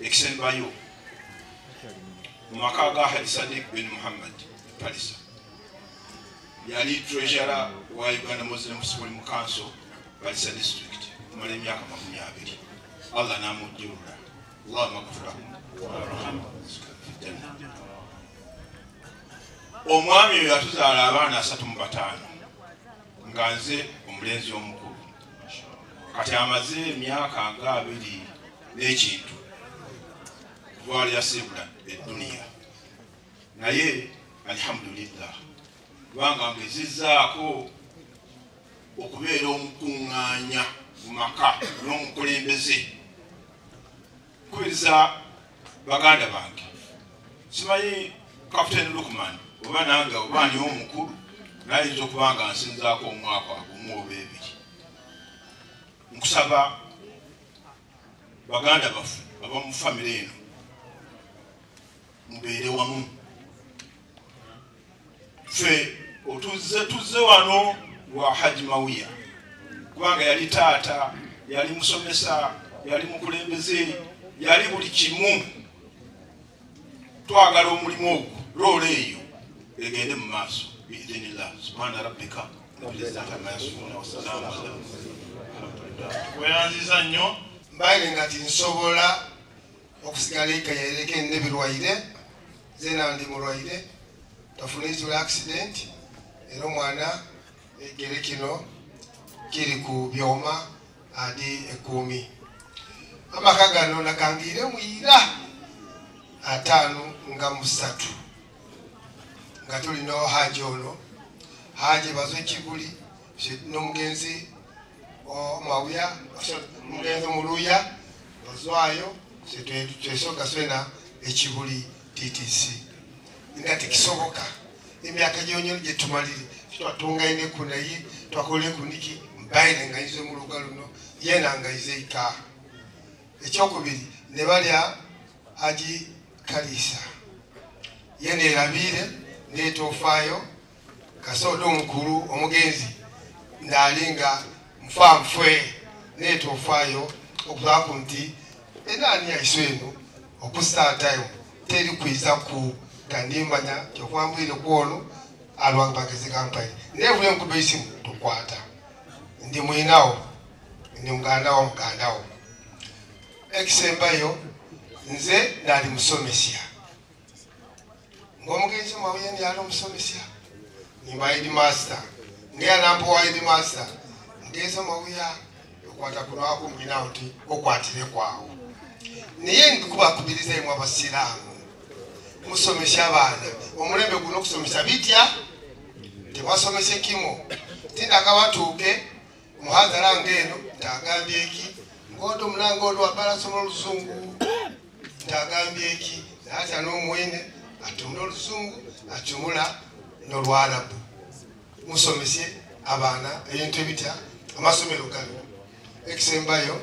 Speaker 7: ekisembayo mu maka ga hadisadik bin muhammad palisa. Yali treasurer wa uganda muslim spring council palisa district kumala emyaka makumi abiri. Allah namujjulula allah magfurahu omwami oyo yatuzaala abaana asatu mu bataano. Nga nze omulenzi omukulu kati amaze emyaka nga abiri n'ekintu kutwalira sebula eduniya naye alhamdulillah kubanga mbezizaako okubeera omukuŋŋaanya mu maka n'omukulembeze kubiriza baganda bange simanyi kapitaani lukman oba nange oba ani omukulu nayinza okuba nga nsinzaako omwaka gumu oba ebiri nkusaba baganda baffe abamu famire eno. Mubeere wamu. Ffe otuze tuzze wano lwa haji mawiya kubanga yali taata yali musomesa yali mukulembeze yali buli kimu. Twagala omulimu ogwo loola eyo egende mu maaso biidinillah subhana rabbika nabilazatamasuuna wasalaamu alaikum
Speaker 6: weyanziza nnyo.
Speaker 8: Mbaire nga tinsobola okusigala eka yaireke nebirwaire zena ndi mulwaire tafunizibwa accident era omwana egere kino kiri ku byoma adi ekumi amaka gano nagangire mwira ataano nga musatu nga tulina haji ono. Haji bazo ekiguli n'omugenzi omawuya omugenzi omuluya ozwayo twesoka swena ekibuli ttc nga tekisoboka emyaka gyonyoni gyetumalire twatungayineku naye twakoleku niki mbaire ngayize muluga luno yena ngayize ika ekyokubiri ne balya haji kalisa. Yena erabire netofaayo kasoda omukulu omugenzi ndalinga nfanfwe netofaayo okubaku nti enaani yaiso eno? Okustaatayo teri kwiza ku tandimanya kyokwambwire kwono alwambagezi kampani nevule enkuba esimu tukwata ndi mwinawo ndi mugandawo mugandawo ekisembayo nze nali musomesya. Ngaomugenzi mwawuye ndi ali omusomesya? Nimba headmaster. Ngeyanampuwa headmaster ngenza mawuya okwata kuno akumbinawo ti okwatire kwawo naye ndikubakubiriza imwe abasiraamu musomesya abaana. Omulembe guno okusomesa bitya? Tebasomese kimo tindaka batuuke muhazara ngaeno ntagambye eki ngodo munange odo abalasoma oluzungu. Ntagambye eki naatya n'omwene atumula oluzungu atumula n'olwarabu musomesye abaana ebintu ebitya amasomero gano ekisembayo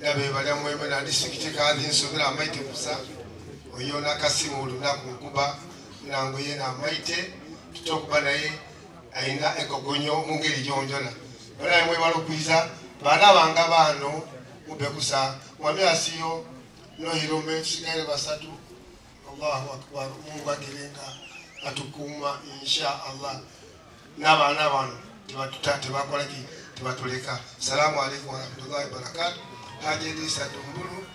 Speaker 8: nabebalya mweme na district kazi nsomera amaite kusa oyo nakasimu olunaku nkuba nangu ye namaite tutokuba naye ayina egogonyo mungeri gyonjona. Olaye mwebala okwiza baana bange baano mubekusa mwami asiyo nohirome tusigaire basatu allahu akbar mungu agirenga atukuuma insha allah. N'abaana bano tebatuta tebakolaki tuwatuleka salamu alaikum warahmatullahi wabarakatu hajed satumbulu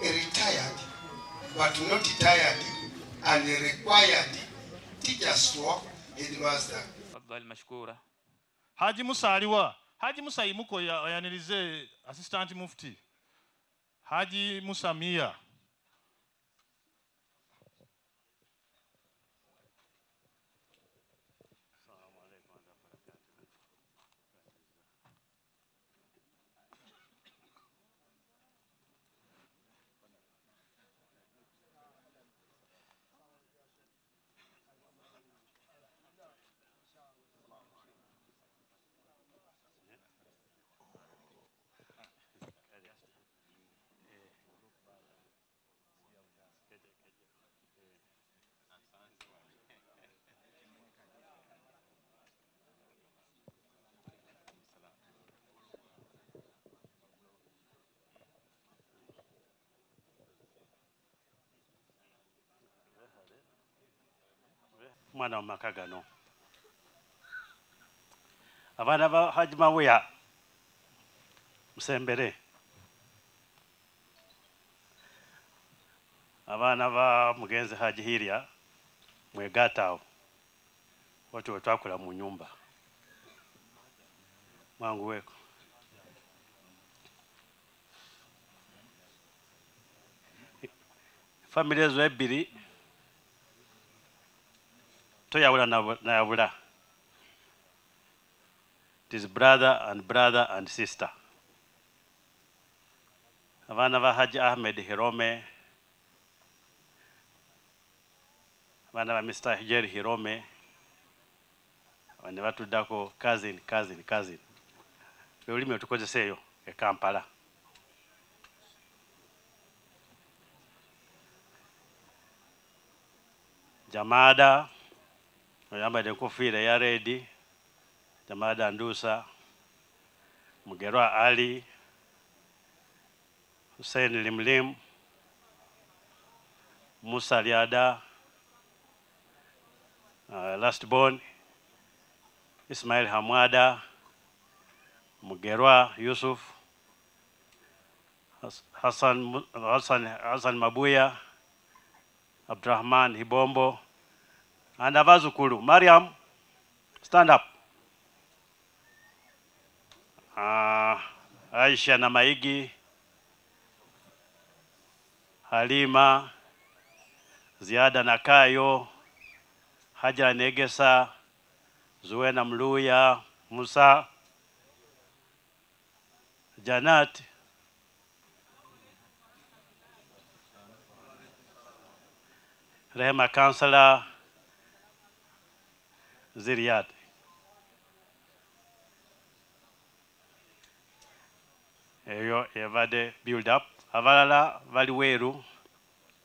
Speaker 8: retired but not tired and required teachers to work headmaster
Speaker 3: afadhali mashkura.
Speaker 6: Haji musa aliwa haji musa imuko ya, yanirize assistant mufti. Haji musa mia
Speaker 5: mwana wa maka gano abaana ba haji mawuya musembere. Abaana ba mugenzi haji hirya mwegatawo watu wetwakula mu nyumba. Mwanguweeko famire ezo ebbiri toyawula na- nayawula it is brother and brother and sister. Abaana ba haji ahmed hirome abaana ba mr hijer hirome bane batuddako cousin cousin cousin. Lwe lulimi otukozesa eyo e kampala jamaada oyambadde enkofiira eya redi jamada nduusa mugerwa ali hussein limlim musa lyada uh, last born ismail hamwada mugerwa yusuf Has- hassan, hassan, hassan mabuya abdurahman hibombo and abazukulu mariam stand up. Uh, aisha na maigi halima ziada na kayo haja negesa zuena mluya musa janat rehema kansala ziriyat eyo evadde build up. Abalala bali weeru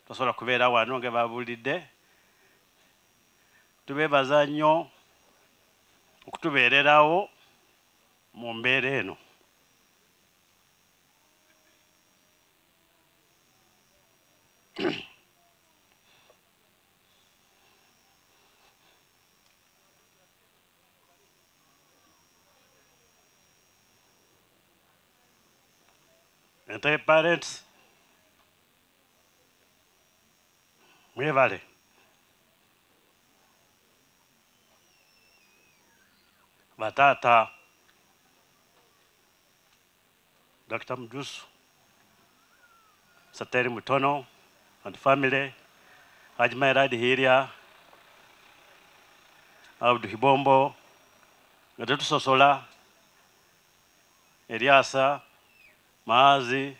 Speaker 5: tosobola kubeera wano nga babulidde tubeebaza nnyo okutubeererawo mu mbeera eno entre parents mwevale vatata dr mjusu. Sateri mutono and family. Ajimairadi hiria. Abdu hibombo. Ngatetusosola Eriasa, maazi.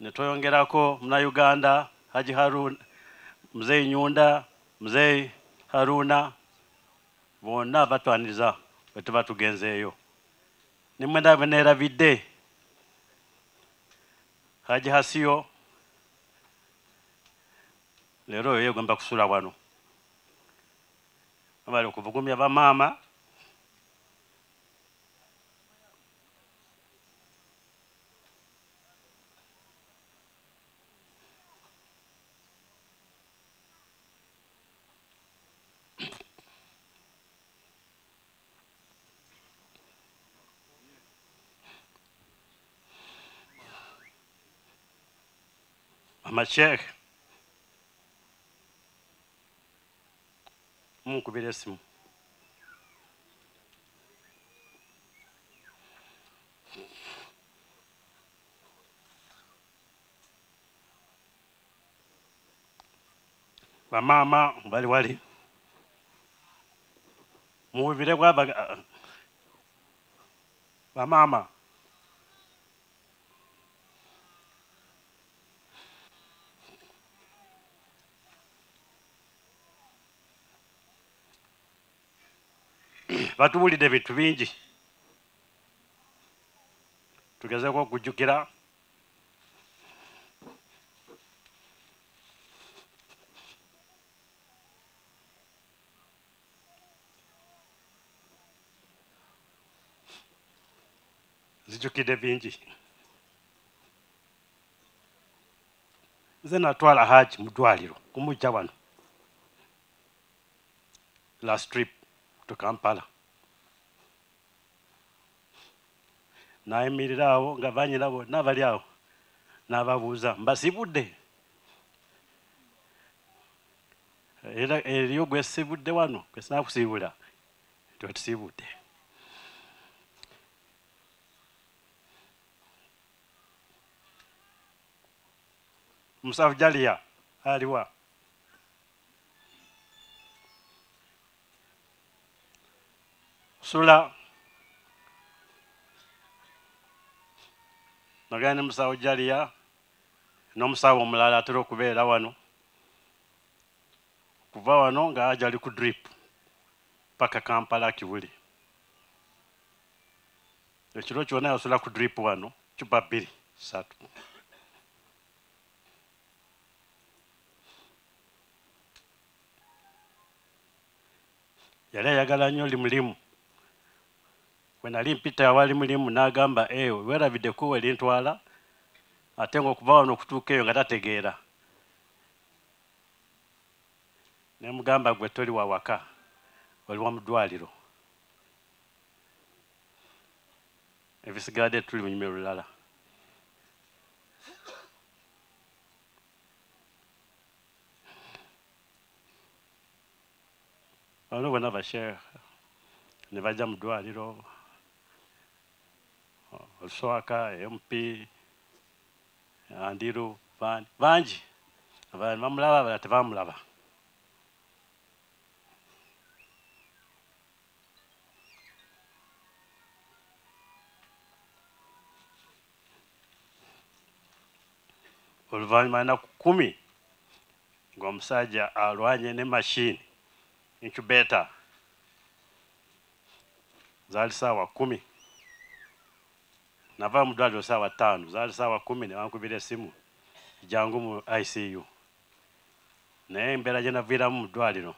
Speaker 5: Netweyongerako munauganda haji haruna mzei nyunda mzei haruna. Bonna batwaniriza bwetuba tugenzeeyo. Nimwenda beneerabidde haji hasiyo leero oyo yegomba kusula wano. Abali okuvugumya bamaama amachek munkubira esimu bamaama bali wali mububire bwaba bamaama batubulidde bintu bingi. Tugezeeko okujjukira. Zijjukidde bingi. Nze natwala haji mudwaliro kumujja wano. Last trip to kampala nayimirira awo nga banyina bonna bali awo n'ababuuza mbasibudde era eriyo gwesibudde wano gwesinakusiibula twetusibudde musafu jaliya aliwa sula. Nogenda ne musawo jaliya n'omusawo omulala atera okubeera wano. Kuva wano nga aja ali ku drip paka kampala kibuli ekiro kyonna yasula ku drip wano cupa bbiri satu. Yali ayagala nnyo oli mulimu bwe nali mpita awali mulimu n'agamba eyo weerabiddeko we lintwala ate ngaokuva wano okutuuka eyo nga tategeera. Ne mugamba gwe toli wa waka oli wa mu ddwaliro ebisigadde tuli lunyumi lulala. Bano bonna basheekh ne bajja mu ddwaliro oluswaka mp andiru bangi abalala bamulaba abalala tebamulaba oluvannyuma enaku kumi ng'omusajja alwanye ne mashini incubator. Zaali saawa kumi nava mu ddwaliro saawa ttaano. Zaali saawa kumi ne bankubira essimu jangu mu icu naye embeera gye naviiramu mu ddwaliro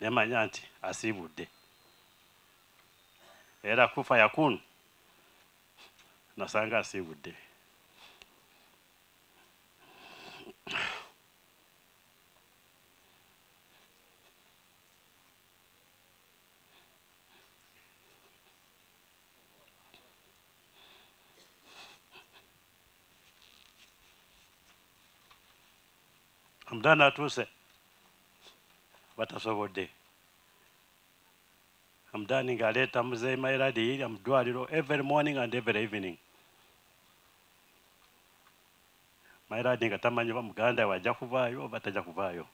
Speaker 5: nemanya nti asiibudde. Era kufa yakunu nasanga asiibudde atuuse batasobodde omudani ng'aleeta muzeeyi mairadi ddwaliro every morning and every evening. Mairadi nga tamanyi oba muganda we ajja kuvaayo oba tajja kuvaayo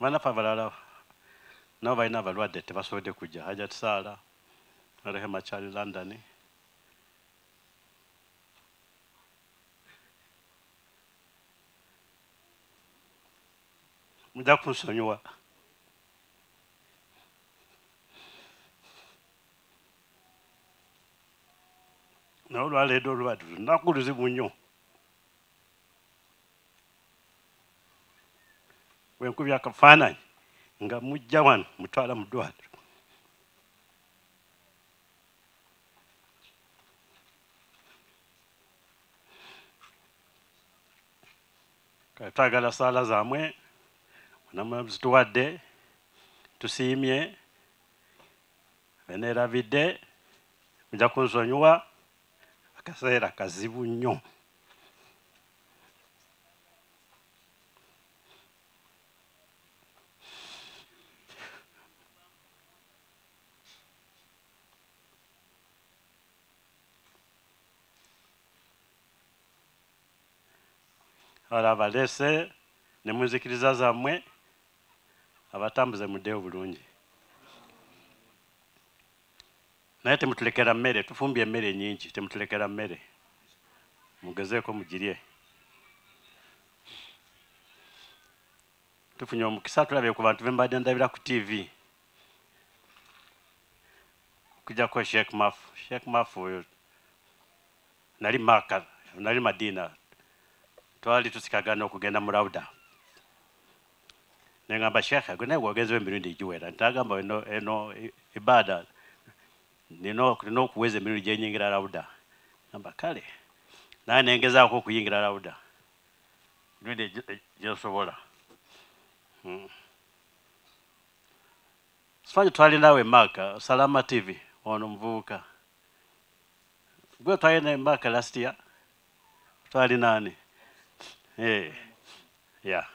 Speaker 5: banaffe abalala nabo balina abalwadde tebasobodde kujja hajat saala rehema kyali london mujja kunsonyiwa naye olwaleero olubadde lunaku luzibu nnyo bwenkubya akafaananyi nga mujja wano mutwala mu ddwaliro kale twagala saala zaamwe namwe zituwadde tusiimye beneerabidde mujja kunsonyiwa akaseera kazibu nnyo wala abaleese ne munzikiriza zammwe abatambuze muddeyo bulungi. Naye temutulekera mmere tufumbye emmere nyingi temutulekera mmere. Mugezeeko mugirye. Tufunye omukisa tulabye ku bantu bembadde ndabira ku tv okujjako sheek maf sheek maf oyo nali maka nali madiina twali tusikagana okugenda mu rawuda nengamba sheekh gwe naye wogezewo emirundi egiwera ntagamba eno eno ibaada nina nina okuweza emirundi gyenyingira rawuda gamba kale. Naye nengezaako okuyingira rawuda emirundi egi- gyensobola Mm. sifanyi twalinawe maka salama tv ono muvubuka gwe twalina maka last year? Twali nani? Eh, ya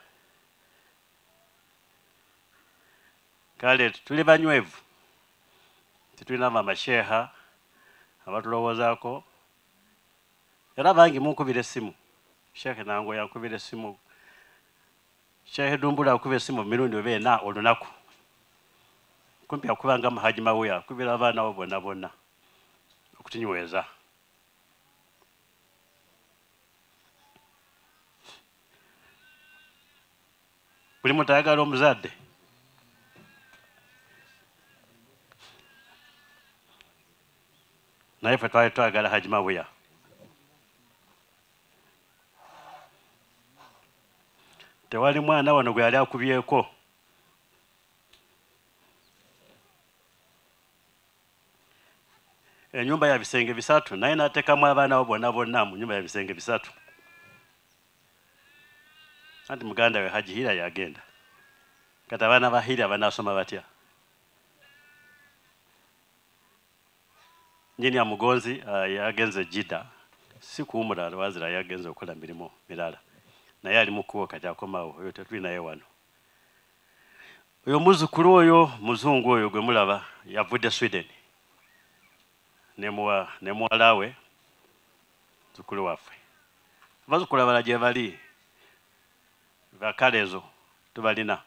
Speaker 5: kale tuli banywevu tetulina amasheeha abatulowoozaako. Era bangi munkubira essimu. Sheekhe nango yankubira essimu. Sheekhe dumbula akuba essimu mirundi oba ena olunaku. Kumpi akubanga muhaji mawuya akubira abaana bo bonna bonna okutunyweza. Buli muntu ayagala omuzadde naye ffe twali twagala haji mawuya tewali mwana wano gwe yali akubyeko. Enyumba ya bisenge bisatu naye nateekamu abaana bo bonna bonna mu nyumba ya bisenge bisatu. Anti muganda we haji hira yagenda. Kati abaana ba hira banasoma batya nyini ya mugonzi uh, yagenze jida. Si kuwumula wazira yagenze okukola mirimu mirala naye ali mukuwo kati akomawo oyo tetuli naye wano. Oyo muzukulu oyo muzungu oyo gwe mulaba yavudde sweden. Nemuwa nemuwala we zukuru waffe abazukulu abala gye bali bakale ezo tubalina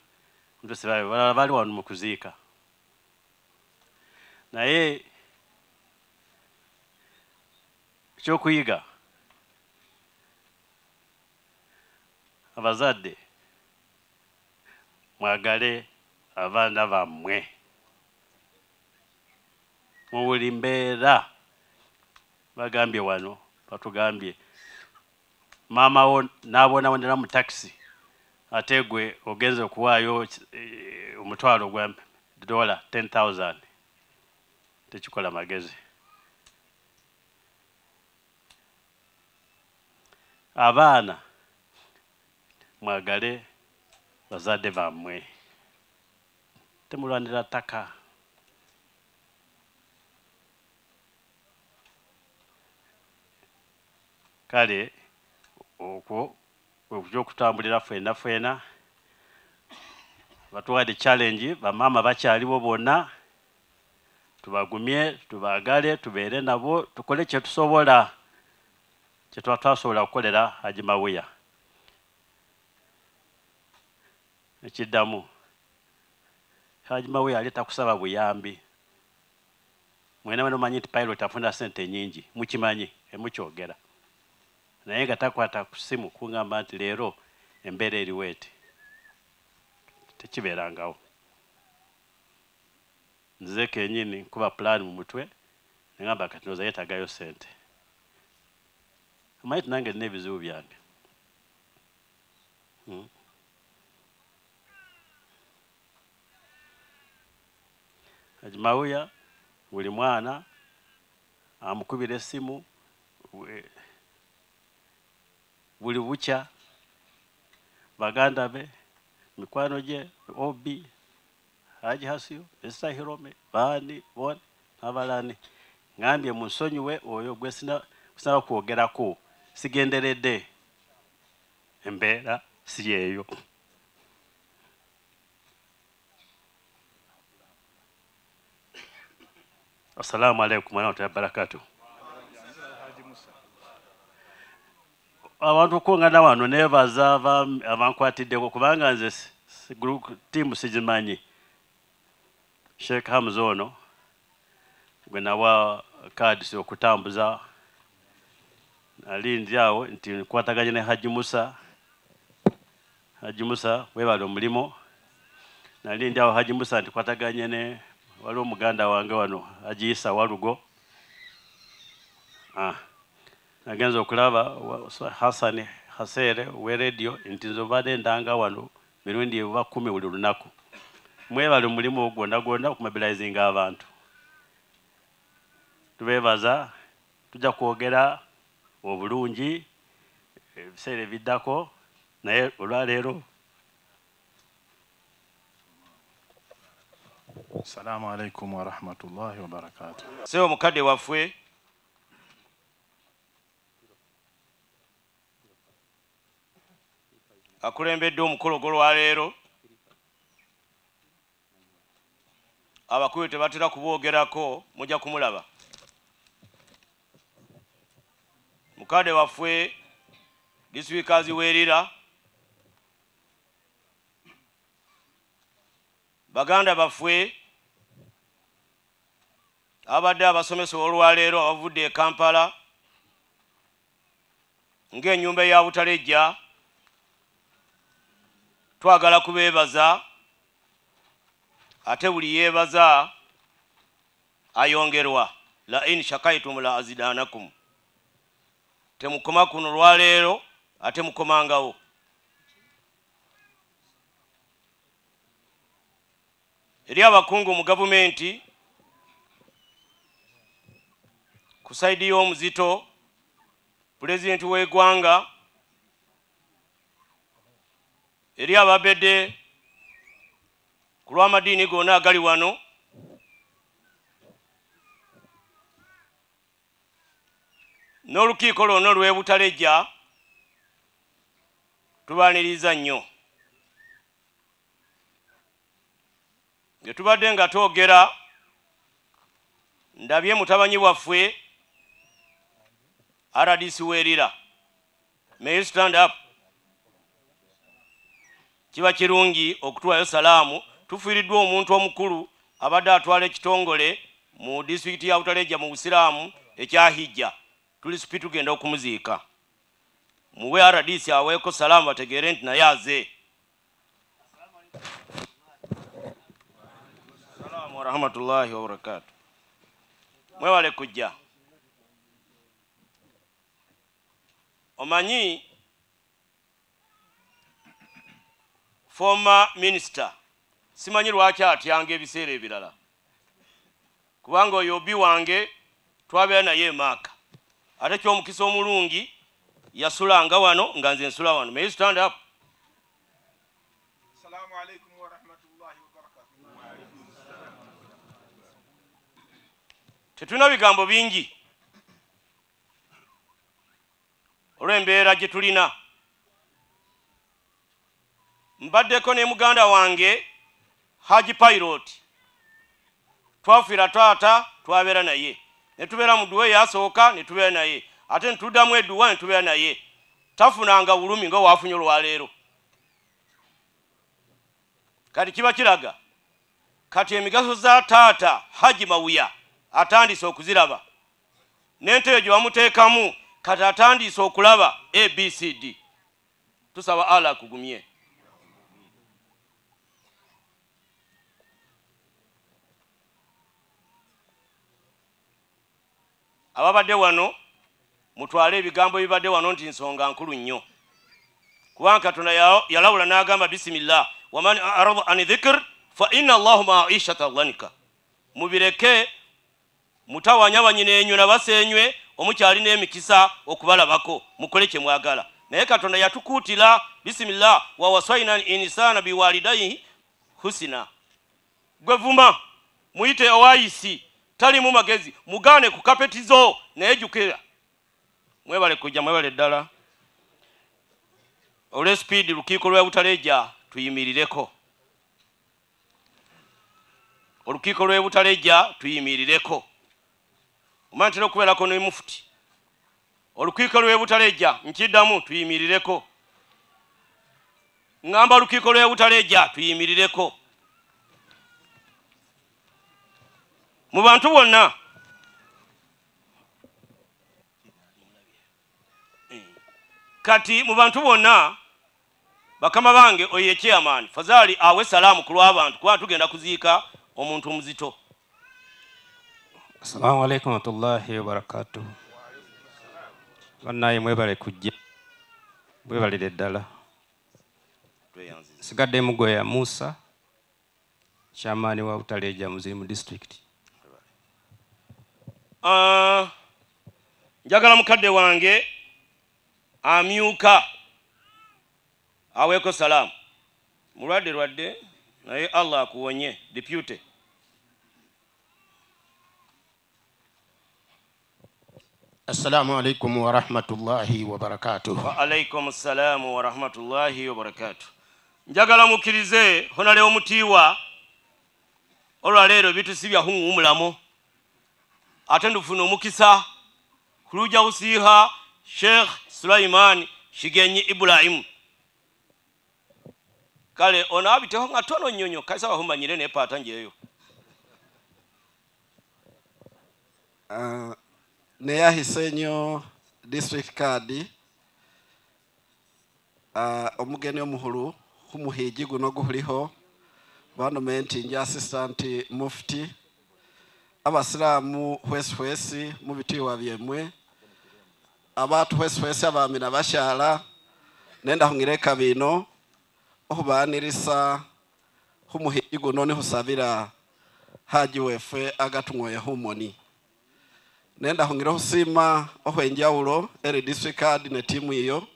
Speaker 5: balala bali wano mu kuziika naye ekyokuyiga abazadde mwagale abaana bammwe mu buli mbeera. Bagambye wano batugambye. Maama wo n'abonabonera mu takisi ate gwe ogenze okuwaayo eh, omutwalo gwa dola 10000 tekikola magezi abaana mwagale bazadde bammwe. Temulwanira ttaka. Kale okwo okyokutambulira fwena fwena batuwadde challenge bamaama bakyaliwo bonna tubagumye tubaagale tubeere nabo tukole kyetusobola kyetwa twasobola okukolera haji mawuya. Ekiddamu haji mawuya ali takusaba buyambi. Mwena mwena omanyi nti pilot afuna sente nyingi mukimanyi emukyogera. Naye nga takwata ku simu kuŋŋamba nti leero embeera eriwo eti tekibeerangawo. Nzize kenyini nkuba pulaani mu mutwe neŋamba kati ndowooza yeetagayo sente amanyi ti nange nina ebizibu byange. Mm. Haji Mawuya buli mwana amukubira essimu we- buli bukya baganda be mikwano gye obi haji hasiyo esitahirome baani bone n'abalani ŋambye munsonyiwe oyo gwe sina- sinaba kwogerako sigenderedde. Embeera si yeeyo. Assalamu alaikum warahmatullahi wabarakatu abantu okuŋŋana wano nebaza aba- abankwatiddeko kubanga nze tiimu sigimanyi. Sheekh hamza ono gwe nawa kadisi okutambuza ndi nti nkwataganye ne haji musa. Haji musa webale omulimo nali ndi awo haji musa ntikwataganye ne waliwo omuganda wange wano haji isa walugo. Ah. nagenza okulaba hasani hasere we radio nti nze obadde ndanga wano mirundi eba kumi buli lunaku. Mwebale omulimu gwonna gwonna okumobilizinga abantu. Tubebaza tujja kwogera obulungi ebiseera ebiddako naye olwaleero
Speaker 6: assalamu alaikum warahmatullahi wabarakatuh
Speaker 3: sebo mukadde waffe. Akulembedde omukolo gw'olwaleero abakulu tebatera kuboogerako mujja kumulaba mukadde waffe disitulikika ziweerera baganda baffe abadde abasomesa olwaleero abavudde e kampala ng'ennyumba ya butalejja twagala kubeebaza ate buli yeebaza ayongerwa la in shakaitum la azidanakum temukoma kuno lwaleero ate mukomangawo. Eri abakungu mu gavumenti ku saidi y'omuzito pulezidenti w'eggwanga eri ababedde ku lw'amadiini gonna agali wano n'olukiiko lwonna olw'ebutalejja tubaaniriza nnyo. Nge tubadde nga twogera ndabye mutabanyi waffe rdc weerira may you stand up. Kiba kirungi okutwayo salaamu. Tufiiriddwa omuntu omukulu abadde atwala ekitongole mu disitulikiti ya butaleja mu busiraamu ekyahijja tuli sipi tugenda okumuziika. Muwe rdc aweeko salaamu bategeere nti naye aze. Salaamu warahmatullahi wabarakatu mwewale kujja. Omanyi former minister simanyi lwaki atyanga ebiseera ebirala? Kubanga oyo obi wange twabeera naye emaaka ate kyomukisa omulungi yasulanga wano nga nze nsula wano. May you stand up? Tetulina bigambo bingi. Olw'embeera gye tulina. Mbaddeko ne muganda wange haji pilot. Twafiira taata twabeera naye ne tubeera mu dduwa eyasooka ne tubeera naye. Ate ne tuddamu edduwa ne tubeera naye. Tafunanga bulumi nga waafunye olwaleero. Kati kiba kiraga kati emigaso za taata haji mawuya atandise okuziraba. N'entebe gye bamuteekamu kati atandise okulaba abcd tusaba ala akugumye ababadde wano mutwale ebigambo ebibadde wano nti nsonga nkulu nnyo. Kubanga katonda ya- yalawula n'agamba bisimillah waman arada an dhikr fa inna allahu maishata dhanika mubireke mutawanya banyina enyuna basenywe omukyalina emikisa okubalabako mukole kye mwagala. Naye katonda yatukuutira bisimillah wawasaina insana biwalidaihi husina gwe vuma muyite owayisi talimu magezi mugaane ku kapeti zo naye jukira. Mwebale kujja mwebale ddala. Olwespeedi lukiiko lwa butaleja tuyimirireko. Olukiiko lwe butaleja tuyimirireko. Omanyi ntera okubeerako ne mufuti. Olukiiko lwe butaleja nkiddamu tuyimirireko. Ŋŋamba olukiiko lwe butaleja tuyimirireko mu bantu bonna. Kati mu bantu bonna bakama bange oyo ye chairman fazali awe salaamu ku lw'abantu kuba tugenda kuziika omuntu omuzito.
Speaker 9: Assalamu alaikum warahmatullahi wabarakatuh bannaye mwebale kujja mwebalire ddala. Sigadde mugoya musa kyamaani wa butaleja muzimu district.
Speaker 3: Ah, njagala mukadde wange amyuka aweeko salaamu. Mulwadde lwadde naye allah akuwonye depute.
Speaker 10: Assalamu alaikum warahmatullahi wabarakatuh
Speaker 3: wa alaikum salaamu warahmatullahi wabarakatu njagala mukkirize honalewo mutiiwa olwaleero bitusibya huwumulamu ate ndufuna omukisa kuluja kusiiha sheikh sulaiman shigenyi ibulayimu kale ono abiteho nga tono nyonyo kaisa wahumanyire nepata njeyo
Speaker 11: uh, neyahise nnyo district card. Uh, omugeni omuhulu humuhiji guno guhuliho banomenti nja assistant mufti abasilamu hwesi hwesi mubitiwa byemwe abatu hwesi hwesi abami nabashala nenda khung'ileka bino okhubanilisa khumuhingi guno husabira haji wefwe agatung'oye humoni. Nenda khung'ila khusima ohwenjaulo eri district ne timu iyo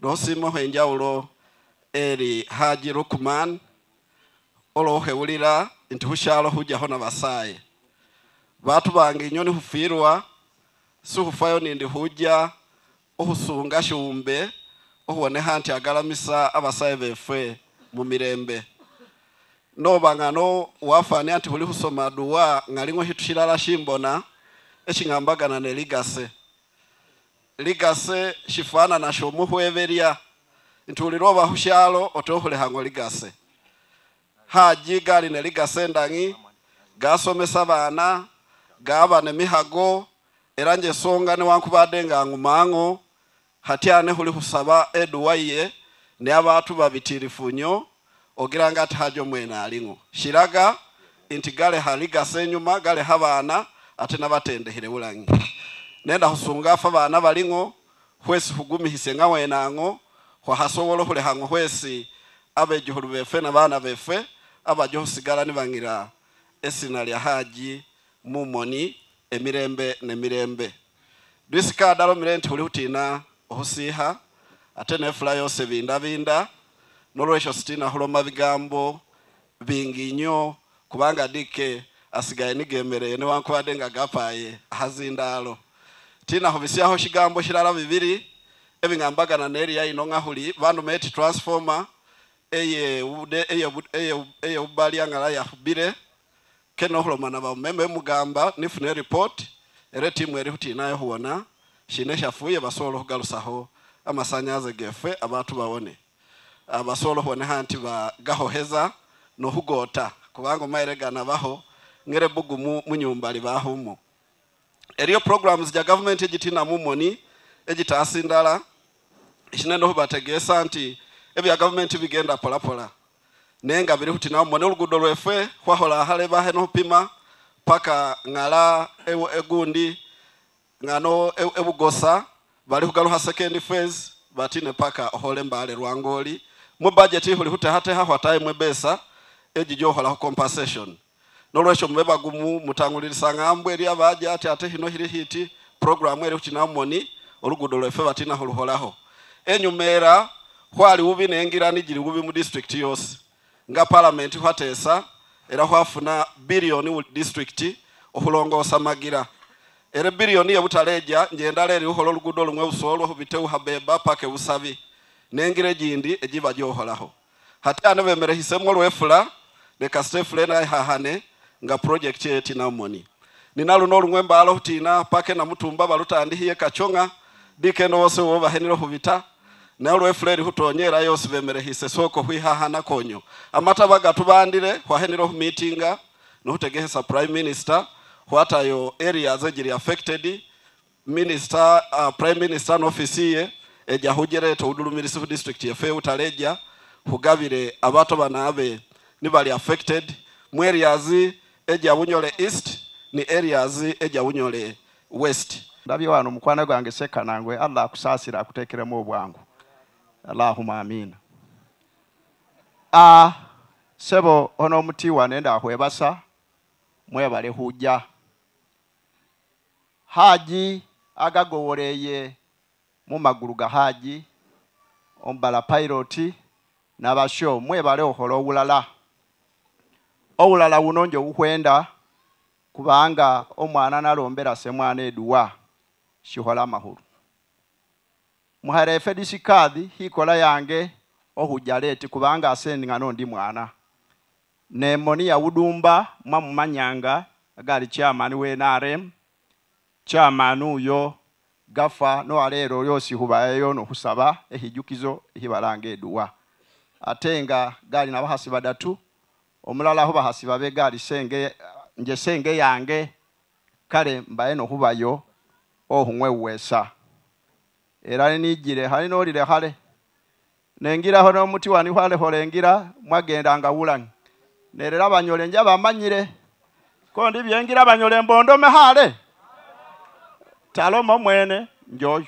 Speaker 11: nokhusima okhwenjawulo eri haji rukman olwokhewulila nti hujaho na basaye bange inyo nihufirwa sihufayo nindi huja uhusunga shumbe uhone nti agalamisa abasaye befe mu mirembe. No bangano wafane anti huli husoma duwa ng'aling'o hitu shilala shimbona eshing'ambagana ne ligase. Ligase shifanana shomuhweberya nti uliroba hushalo otohulehang'o ligase. Haji gali ligase ndang'i gasomesa bana gaba ne mihago era nje ne newankubadde nga ng'umang'o hatyane huli husaba edwaye ne abantu babitirifu ogiranga tajo mwena aling'o. Shiraga nti gale haligase enyuma gale habana ate nabatendehere bulangi nenda husunga afa bana baling'o hwesi hugumihise nga wenang'o hwahasobola ohulehang'o hwesi abejihulu befe na bana befe abajo husigala nibang'ira esina lya haji mumoni emirembe nemirembe dwisika dalomire nti huli hutina ohusiha ate nefula yose bindabinda nolwekyo sitina huloma bigambo bingi nyo kubanga dike asigaye nigemereye newankubadde nga gapaye ahazindalo tinaho bisyaho shigambo shilala bibiri ebing'ambagana neriya ino ng'ahuli banumeti transformer eye ude eye eye eye ubalya ng'ala yahubire keno hulomana bameme mugamba nifune report era timu eri hutinayo huwona shine shafuye basobola okugalusaho amasanyaze gefe abantu bawone Ah, basobola okuboneha nti bagahoheza nohugota kubanga omaire baho ngere bugumu munyumba libahumo eriyo programs ja government egitina mumoni egitaasi ndala ekinene hubategesa nti ebya government bigenda polapola naye nga kuti hutina mumoni olugudo lwefe hwahola hale bahe nohupima paka ng'ala ewo egundi ng'ano ebugosa bali hugaluha second phase batine paka ohole mbale lwangoli mu budget huli hutehateha hwataye mwebesa ejijoholaho compensation. Nolwesho mube bagumu mutangulirisa ng'ambo eri abaja ati ate hino hiri hiti programu eri hutina mumoni olugudo lwefe batinaho luholaho enyumera hwali ubi nengirani jiri wubi mu district yose nga parliament hwatesa era hwafuna biliyoni district ohulongosa magira era billion ya butaleja njenda leri uholo lugudo lumwe usoolwa hubite uhabeba pake usavi nengira ejindi ejiba joholaho hate ano lwefula olwefula lekasita efula enahahane nga projekiti eyo tinamoni ninaluno olumwe mbaala hutina paka enamutumba balutandihiye kachonga dikendo wose wobahenile hubita naye olwefula eri hutonyera yose bemerehise soko hwihahana konyo. Amataba gatubandire meetinga humitinga nohutegehesa prime minister hwatayo areas ejiri affected minister uh, prime minister n'ofisi ye eja hujereta udulu hu district yefe utaleja hugavire abato banabe nibali affected. Mu areas eja bunyole east ni areas eja bunyole west.
Speaker 12: Ndabye wano mukwana gwange sekanangwe allah akusasira akutekeremu obwangu allahuma amina a sebo ono omutiwa nenda ahwebasa mwebale hujja. Haji agagoworeye mu magulu ga haji ombala piloti nabasho mwebale ohola obulala. Obulala buno nje buhwenda kubanga omwana nalombera semwana eduwa shihola amahulu muhara dishikadi hikola yange ohujaleti kubanga asendingano ndi mwana. Nemoni ya udumba mwamumanyanga agali chairman we chairman uyo gafa nowalero lyosi hubayeyo nohusaba ehijukizo ehibalanga duwa atenga gali na bahasi badatu omulala ho bahasi babe gali senge nje senge yange kale mbaye nohubayo ohunwe wesa era ninijire hali nolire hale nengiraho n'omuti wani hwaleho lengira mwagendanga wulangi nerera banyole nja bamanyire. Kondi byengira banyole mbondome hale taloma mwene njoyo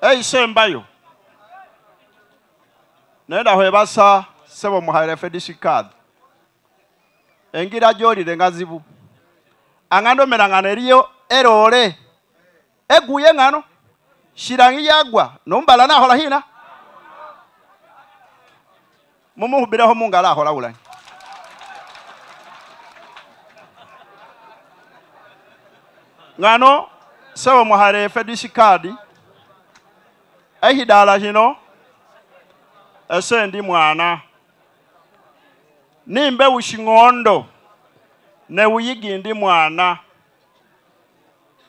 Speaker 12: eisembayo nenda hwebasa sebo muhaire fedisikad engira jolire ngazibu ang'andomera ng'ano merang'anerio erore. Eguye ng'ano. Shirangi yagwa. Nombala nahola hina. Mumuhubireho mungu ahola ulanyi ng'ano sewe muhare fedisikadi ehidala hino ese ndi mwana. Nimbe wushing'ondo ne uyigindi mwana.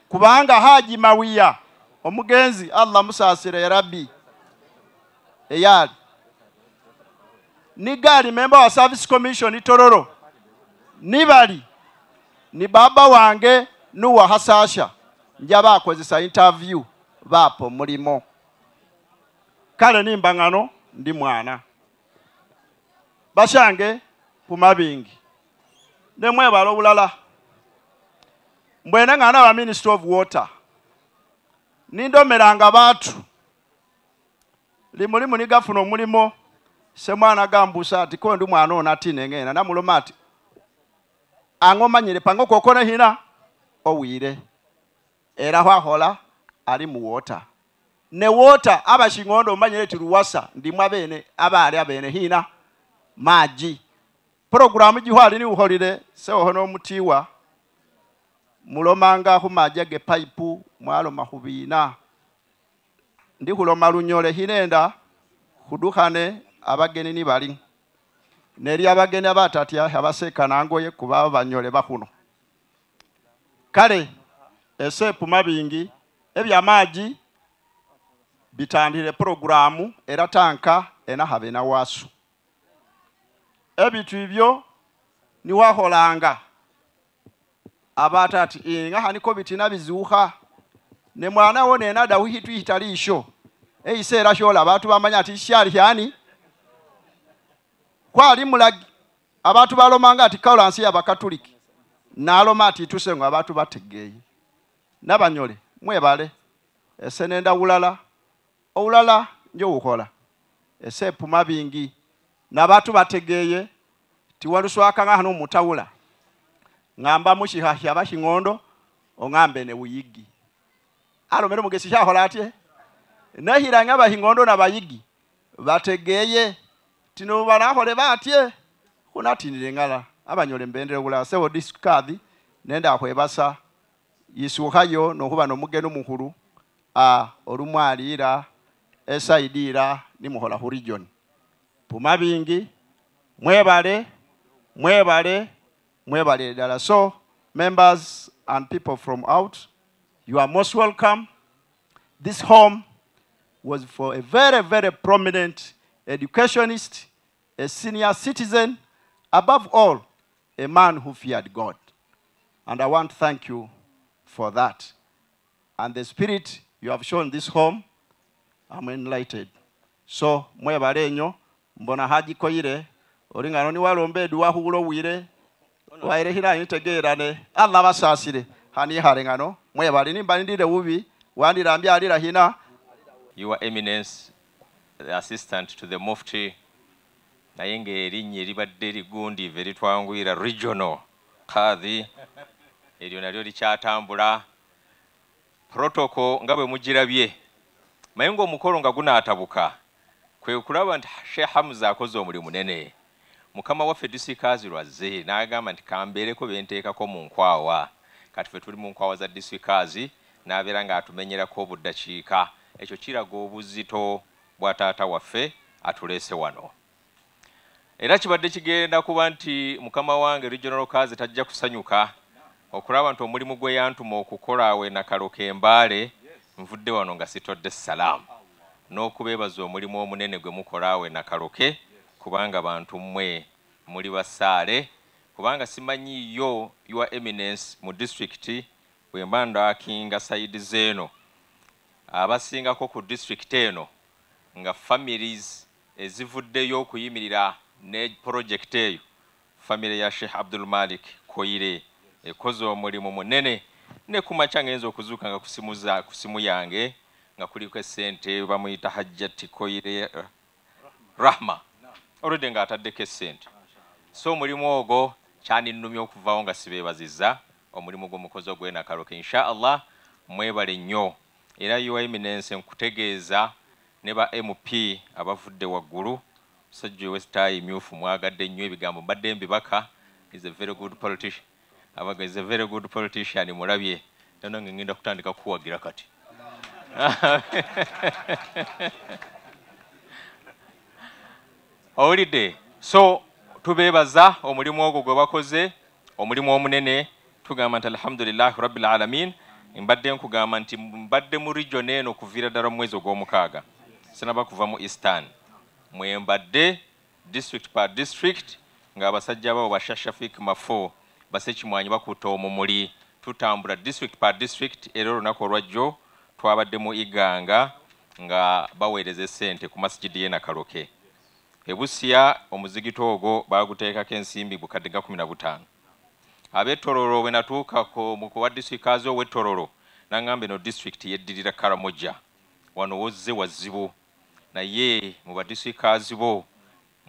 Speaker 12: Kubanga haji mawiya omugenzi allah musasire rabbi eyali. Ni gali member wa service commission tororo. Nibali ni baba wange nuwa hasasha. Nja bakozesa interview bapo mulimo. Kale nimbangano ndi mwana. Bashange kumabingi nemwebala obulala mbwene ng'ana aba ministry of water. Nindomeranga batu. Limulimu nigafuna omulimo semwana gambusa ati ko ndi mwana ona atinengena namuloma ati ang'o manyire pango kokone hina? Owire era hwahola ali mu water. Ne water abashing'ondo omanyire ti luwasa ndimu abene abali abene hina. Maji programu jihwali ni uholile seohono omutiwa mulomanga khumaja ge paipu mwaloma khubina ndikhuloma lunyole hinenda khudukhane abageni nibali neri abageni abatatya abasekana angoye kuba banyole bakuno kale esepuma bingi ebyamaji bitandile programu era tanka enahabena wasu ebitu ibyo niwaholanga abatati inga haniko bitina bizuha ne mwana wo nena dawi hitu hitalisho eisera shola abantu bamanya ati shali yani kwali mulagi abantu balomanga ati kaulansi y'abakatuliki naloma ati tusengo abantu bategeeye nabanyole mwebale. Ese nenda ulala obulala njo ukola ese puma bingi nabatu bategeeye tiwaluswakanga hano mutawula. Ng'amba mushihahya bashing'ondo ong'ambe ne buyigi alomere mugesi shahola atye nehiranga bahing'ondo na bayigi. Bategeeye tino banahole batye hunatinire ng'ala. Abanyole mbendere bula sewo diskadhi nenda ahwebasa yisuhayo nohuba nomugeni omuhulu a olumwalira esaidira nimuhola hu region puma mwebale mwebale mwebale so members and people from out you are most welcome. This home was for a very very prominent educationist a senior citizen above all a man who feared god. And i want to thank you for that. And the spirit you have shown this home i'm enlightened. So mwebale enyo mbona hagikoire olingano niwalomba eduwa hubula owire waire hira nitegerane. Allah basasire. Hani hare ngano? Ni nimba ndire bubi wandirambya alira hina.
Speaker 13: Your eminence the assistant to the mufti naye ng'erinnya eribadde ligundiive eritwanguyira regional kadhi eryo nalyo likyatambula. Protocol nga bwe mugirabye. Maye ng'omukolo nga gunaatabuka kwe kulaba nti sheikh hamza akoze omulimu munene. Mukama waffe disikazi lwazze n'agamba nti kambeereko benteekako mu nkwawa. Kati ffe tuli mu nkwawa za disikazi n'abeera ng'atumenyerako obuddakiika. Ekyo kiraga obuzito bwa taata waffe atuleese wano. Era kibadde kigenda kuba nti mukama wange regional kazi tajja kusanyuka okulaba nti omulimu gwe yantuma okukola awe nakaloka embaale nvudde wano nga sitodde salaamu n'okubeebaza omulimu omunene gwe mukola awe nakaloke kubanga bantu mmwe muli basaale kubanga simanyiyo your eminence mu disitulikiti bwe mba ndakinga sayidi zeeno. Abasingako ku disitulikiti eno nga families ezivuddeyo okuyimirira ne purojekiti eyo famire ya sheikh abdul malik koire ekoze omulimu munene ne kumakya ngenza okuzuuka nga ku simu yange nga kuliko esente bamuyita hajjati koire eh, rahma. Olwedde ng'ataddeko esente so omulimu ogwo kyaninnumya okuvawo nga sibeebaziza omulimu gw'omukozi ogw'enakaloke insha allah mwebale nnyo. Era your eminence nkutegeeza ne ba mp abavudde waggulu. Musajja owesitaayi myufu mwagadde nnyo ebigambo. Mbadde mbibaka. Is a very good politician. Abaga is a very good politician mulabye. Nono nga ngenda kutandika kukuwagira kati owulidde so tubeebaza omulimu ogwo gwe bakoze omulimu omunene. Tugamba nti alhamdulillahi rabbil alamin. Mbadde nkugamba nti mbadde mu region eno kuviira ddala mu mwezi ogw'omukaaga. Sinaba kuva mu eastern. Mwembadde district par district ng'abasajja babo bashashafik mafo basekimwanyi bakuta omumuli. Tutambula district par district era olunaku olwajjo twabadde mu iganga nga baweereza esente ku masigidi y'e nakaloke ebusiya omuzigito ogwo baguteekako ensimbi bukadde ga kumi na butaano. Ab'ettololo bwe natuukako mu kuwa disitulikaazi ow'ettololo naŋŋamba eno disitulikiti yeddirira karamoja wano wozze wazibu naye mu badisitulikaazi bo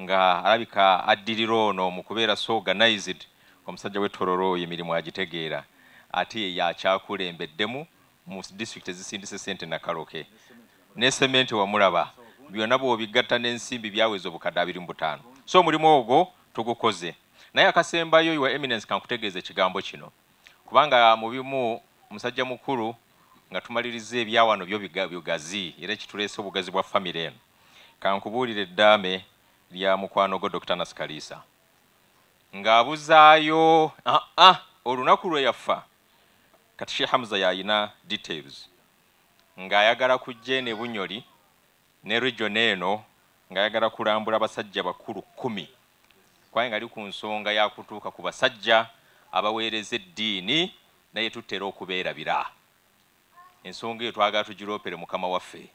Speaker 13: nga alabika addirira ono mu kubeera so organized omusajja w'ettololo oyo emirimu agitegeera. Ate ye yakyakulembeddemu mu disitulikiti ezisindisa sente nakaloke ne sementi wamulaba byonna bw'obigatta n'ensimbi byaweza obukadde abiri mu butaano. So omulimu ogwo tugukoze. Naye akasembayo wa eminence kankutegeeza ekigambo kino. Kubanga mu bimu musajja mukulu nga tumaliriza ebyawano byo bigazi era ekituleese obugazi bwa famire eno. Kankubuulira eddaame lya mukwano gwo dr naskalisa. Ng'abuzaayo ah, ah, olunaku lwe yafa kati she hamza yayina details. Ng'ayagala kujja ene bunyoli ne region eno ng'ayagala kulambula abasajja bakulu kumi kwaye nga ali ku nsonga yakutuuka ku basajja abaweereza eddiini naye tutera okubeerabira. Ensonga eyo twagala tugiroopere mukama waffe.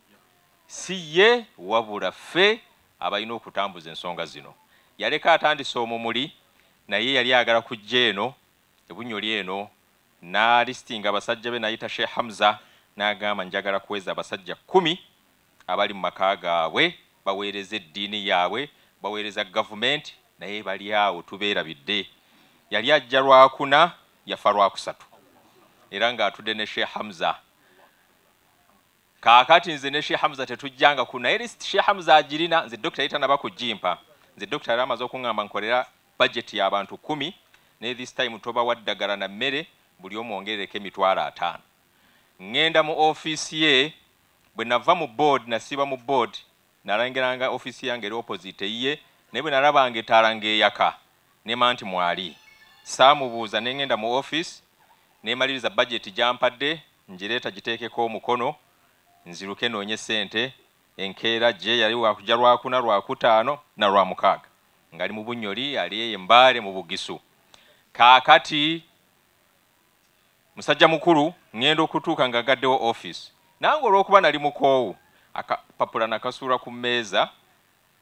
Speaker 13: Si ye wabula ffe abalina okutambuza ensonga zino. Yaleka atandise omumuli naye yali ayagala kujja eno ebunyoli eno n'alistinga abasajja be nayita sheikh hamza n'agamba njagala kuweza abasajja kumi abali mu maka gaabwe baweereza eddiini yaabwe baweereza gavumenti naye bali awo tubeerabidde. Yali ajja lwakuna yafa lwakusatu era ng'atudde ne sheikh hamza. Kaakati nze ne sheikh hamza tetujjanga ku naye lisiti sheikh hamza agirina nze dokita yali tanaba kugimpa nze dokita yali amaze okuŋŋamba nkolera budget y'abantu kumi ne this time tobawa ddagala na mmere buli omu ongerereko emitwalo ataano. Ŋŋenda mu ofiisi ye bwe nava mu board nasiiba mu board nalangeranga ofiisi yange eri opposite ye naye bwe nalabanga etaala ng'eyaka nema nti mwali. Saamubuuza ne ŋŋenda mu office nemaliriza budget gyampadde ngireeta giteekeko omukono nziruke noonye sente enkeera gye yali wakujja lwakuna lwakutaano na lwamukaaga ngali mu bunyoli ali eyo embaale mu bugisu. Kaakati musajja mukulu ŋŋenda okutuuka nga agaddewo office. Nange olw'okuba nali mukoowu akapapula nakasuula ku mmeeza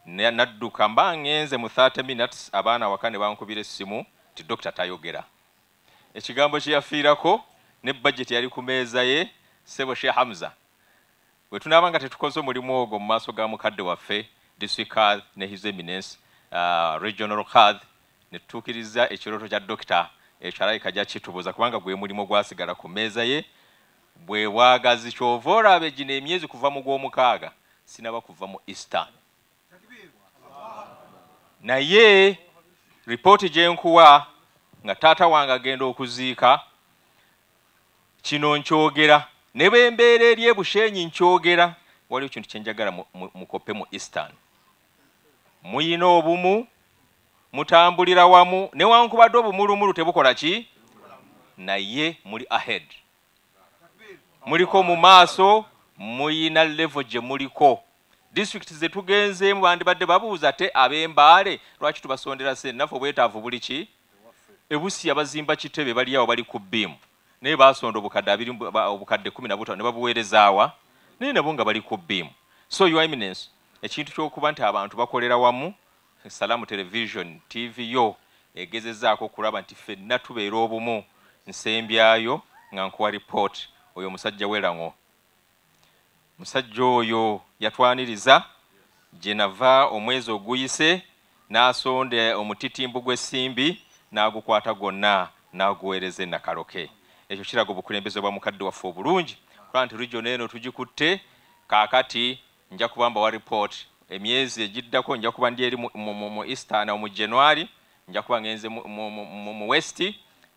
Speaker 13: nadduka mba ŋŋenze mu 30 minutes abaana waka ne bankubira essimu ti dokita tayogera. Ekigambo kye yafiirako ne budget yali ku meeza ye sebo she hamza. Bwe tunaaba nga tetukoze omulimu ogwo mu maaso ga mukadde waffe district card ne his eminence uh, regional card ne tutuukiriza ekirooto kya dokita ekyo alayika jakitubuuza kubanga gwe mulimu gwasigala ku mmeeza ye bwe bwagazi kyova olaba gino emyezi kuva mu gw'omukaaga sinaba kuva mu eastern naye ripooti gye nkuwa nga taata wange agenda okuziika kino nkyogera. Ne bwe mbeera eri ebushenyi nkyogera waliwo kintu kyenjagala mu- mu- mukope mu eastern. Muyina obumu mutambulira wamu. Newankubadde obumulumulu tebukola ki? Naye muli ahead. Muliko mu maaso muyina levo gye muliko. Disitulikiti ze tugenzeemu bandibadde babuuza te ab'embaale lwaki tubasondera sente naffe obwetaavu buli ki? Ebusi abazimba kitebe bali awo bali ku bbiimu naye basonda obukadde abiri obukadde kumi na butaano ne babuweerezaawa naye nabo nga bali ku bbiimu so your eminence ekintu ky'okuba nti abantu bakolera wamu salaamu television tv yo egezezaako okulaba nti ffenna tubeera obumu. Nsembyayo nga nkuwa ripooti oyo musajja weraŋo musajja oyo yatwaniriza gye nava omwezi oguyise n'asonda omutitimbu gw'essimbi n'agukwata gwonna n'aguweereza enakaloke ekyo kiraga obukulembeze bwa mukadde waffe obulungi. Kuba nti region eno tugikutte kaakati nja kuba mbawa report emyezi egiddako nja kuba ndi eri mu- eastern mu january nja kuba ngenze mu- west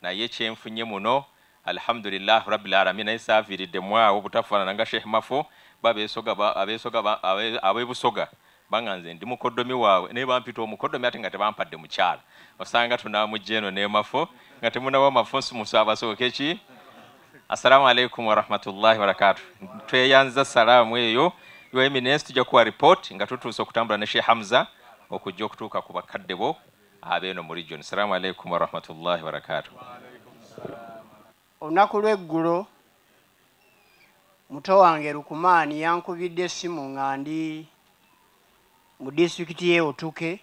Speaker 13: naye kyenfunye muno alhamdulillah rabbil alamin naye saaviiriddemu awo butafaanana nga sheikh mafu babesoga ba- abesoga ba- abe- ab'ebusoga banga nze ndi mukoddomi waabwe. Naye bampita omukoddomi ate nga tebampadde mukyala. Osanga tunamujja eno nemafu nga temunawa mafu musabasooke ki? Assalamu alaikum warahmatullahi wabarakatu tweyanza salaamu eyo your eminence tujja kuwa report nga tutuuse okutambula ne sheikh hamza okujja okutuuka ku bakadde bo abeeno mu region assalamu alaikum warahmatullahi wabarakatu
Speaker 14: olunaku lweggulo muto wange lukumaani yankubidde essimu nga ndi mu disitulikiti y'e otuke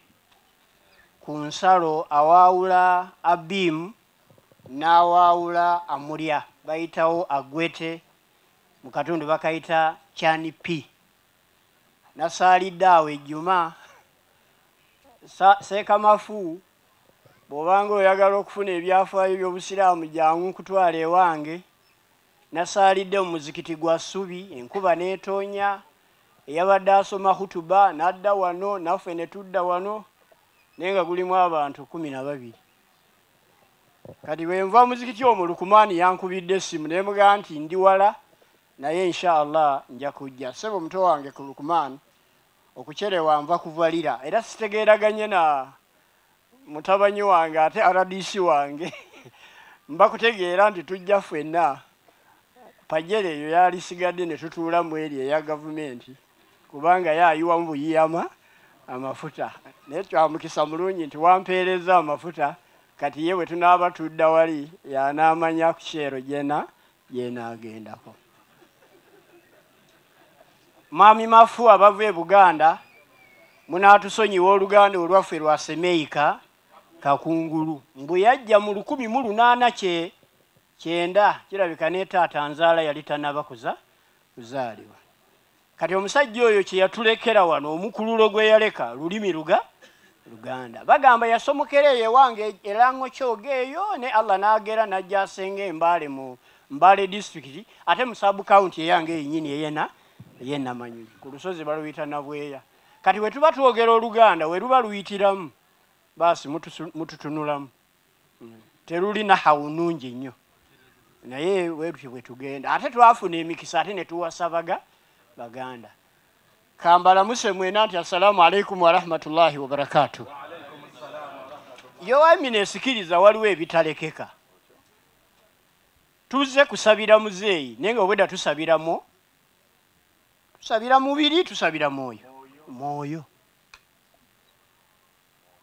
Speaker 14: ku nsalo awaawula abimu n'awaawula amulya bayitawo agwete mu katundu bakayita kyani p nasaalidde awo ejjuma. Seekamafu bw'obanga oyagala okufuna ebyafaayo by'obusiraamu jangu nkutwala ewange nasaalidde mu muzikiti gwa ssubi enkuba n'etoonya eyabadde asoma hutuba n'adda wano naffe ne tudda wano naye nga gulimu abantu kumi na babiri. Kati bwe nva muzikiti omwo lukumaani yankubidde essimu naye mugamba nti ndi wala naye inshallah nja kujja. Sebo muto wange ku lukumaani okucerewa nva kuvalira era sitegeeraganye na mutabanyi wange ate rdc wange. Mba kutegeera nti tujja ffenna. Pajere eyo yalisigadde ne tutuulamu eri eya gavumenti kubanga yayiwamu buyiyama amafuta. Naye twamukisa mulungi nti wampeereza amafuta kati ye bwe tunaaba tudda wali yanaamanya ku kyero gyena gyenaagendako mwami mafu abava e buganda munaatusonyiwa oluganda olwaffe lwa semeika kakungulu. Mbu yajja mu lukumi mu lunaana kye kyenda kirabika ne taata nzaala yali tanaba kuza kuzaalibwa. Kati omusajja oyo kye yatulekera wano omukululo gwe yaleka lulimi luga luganda. Bagamba yasomokera eyo ewange erango kyoga eyo ne allah n'agera n'ajja asenga embaale mu mbaale disitulikiti ate mu sabu kawunti eyange eyinyini eyena eyenamanyiri ku lusozi baluyita nabweya. Kati bwe tuba twogera oluganda we luba luyitiramu baasi mututunulamu. Mm. terulina hawu nungi nnyo. Naye wetutyo bwe tugenda ate twafuna emikisa ate ne tuwasa baga baganda. Kambalamuse mwena nti assalamu alaikum warahmatullahi wabarakatu yoamina esikiriza waliwo ebitalekeka. Tuzze kusabira muzeeyi naye nga obwedda tusabiramu tusabira mubiri tusabira mwoyo. Mwoyo.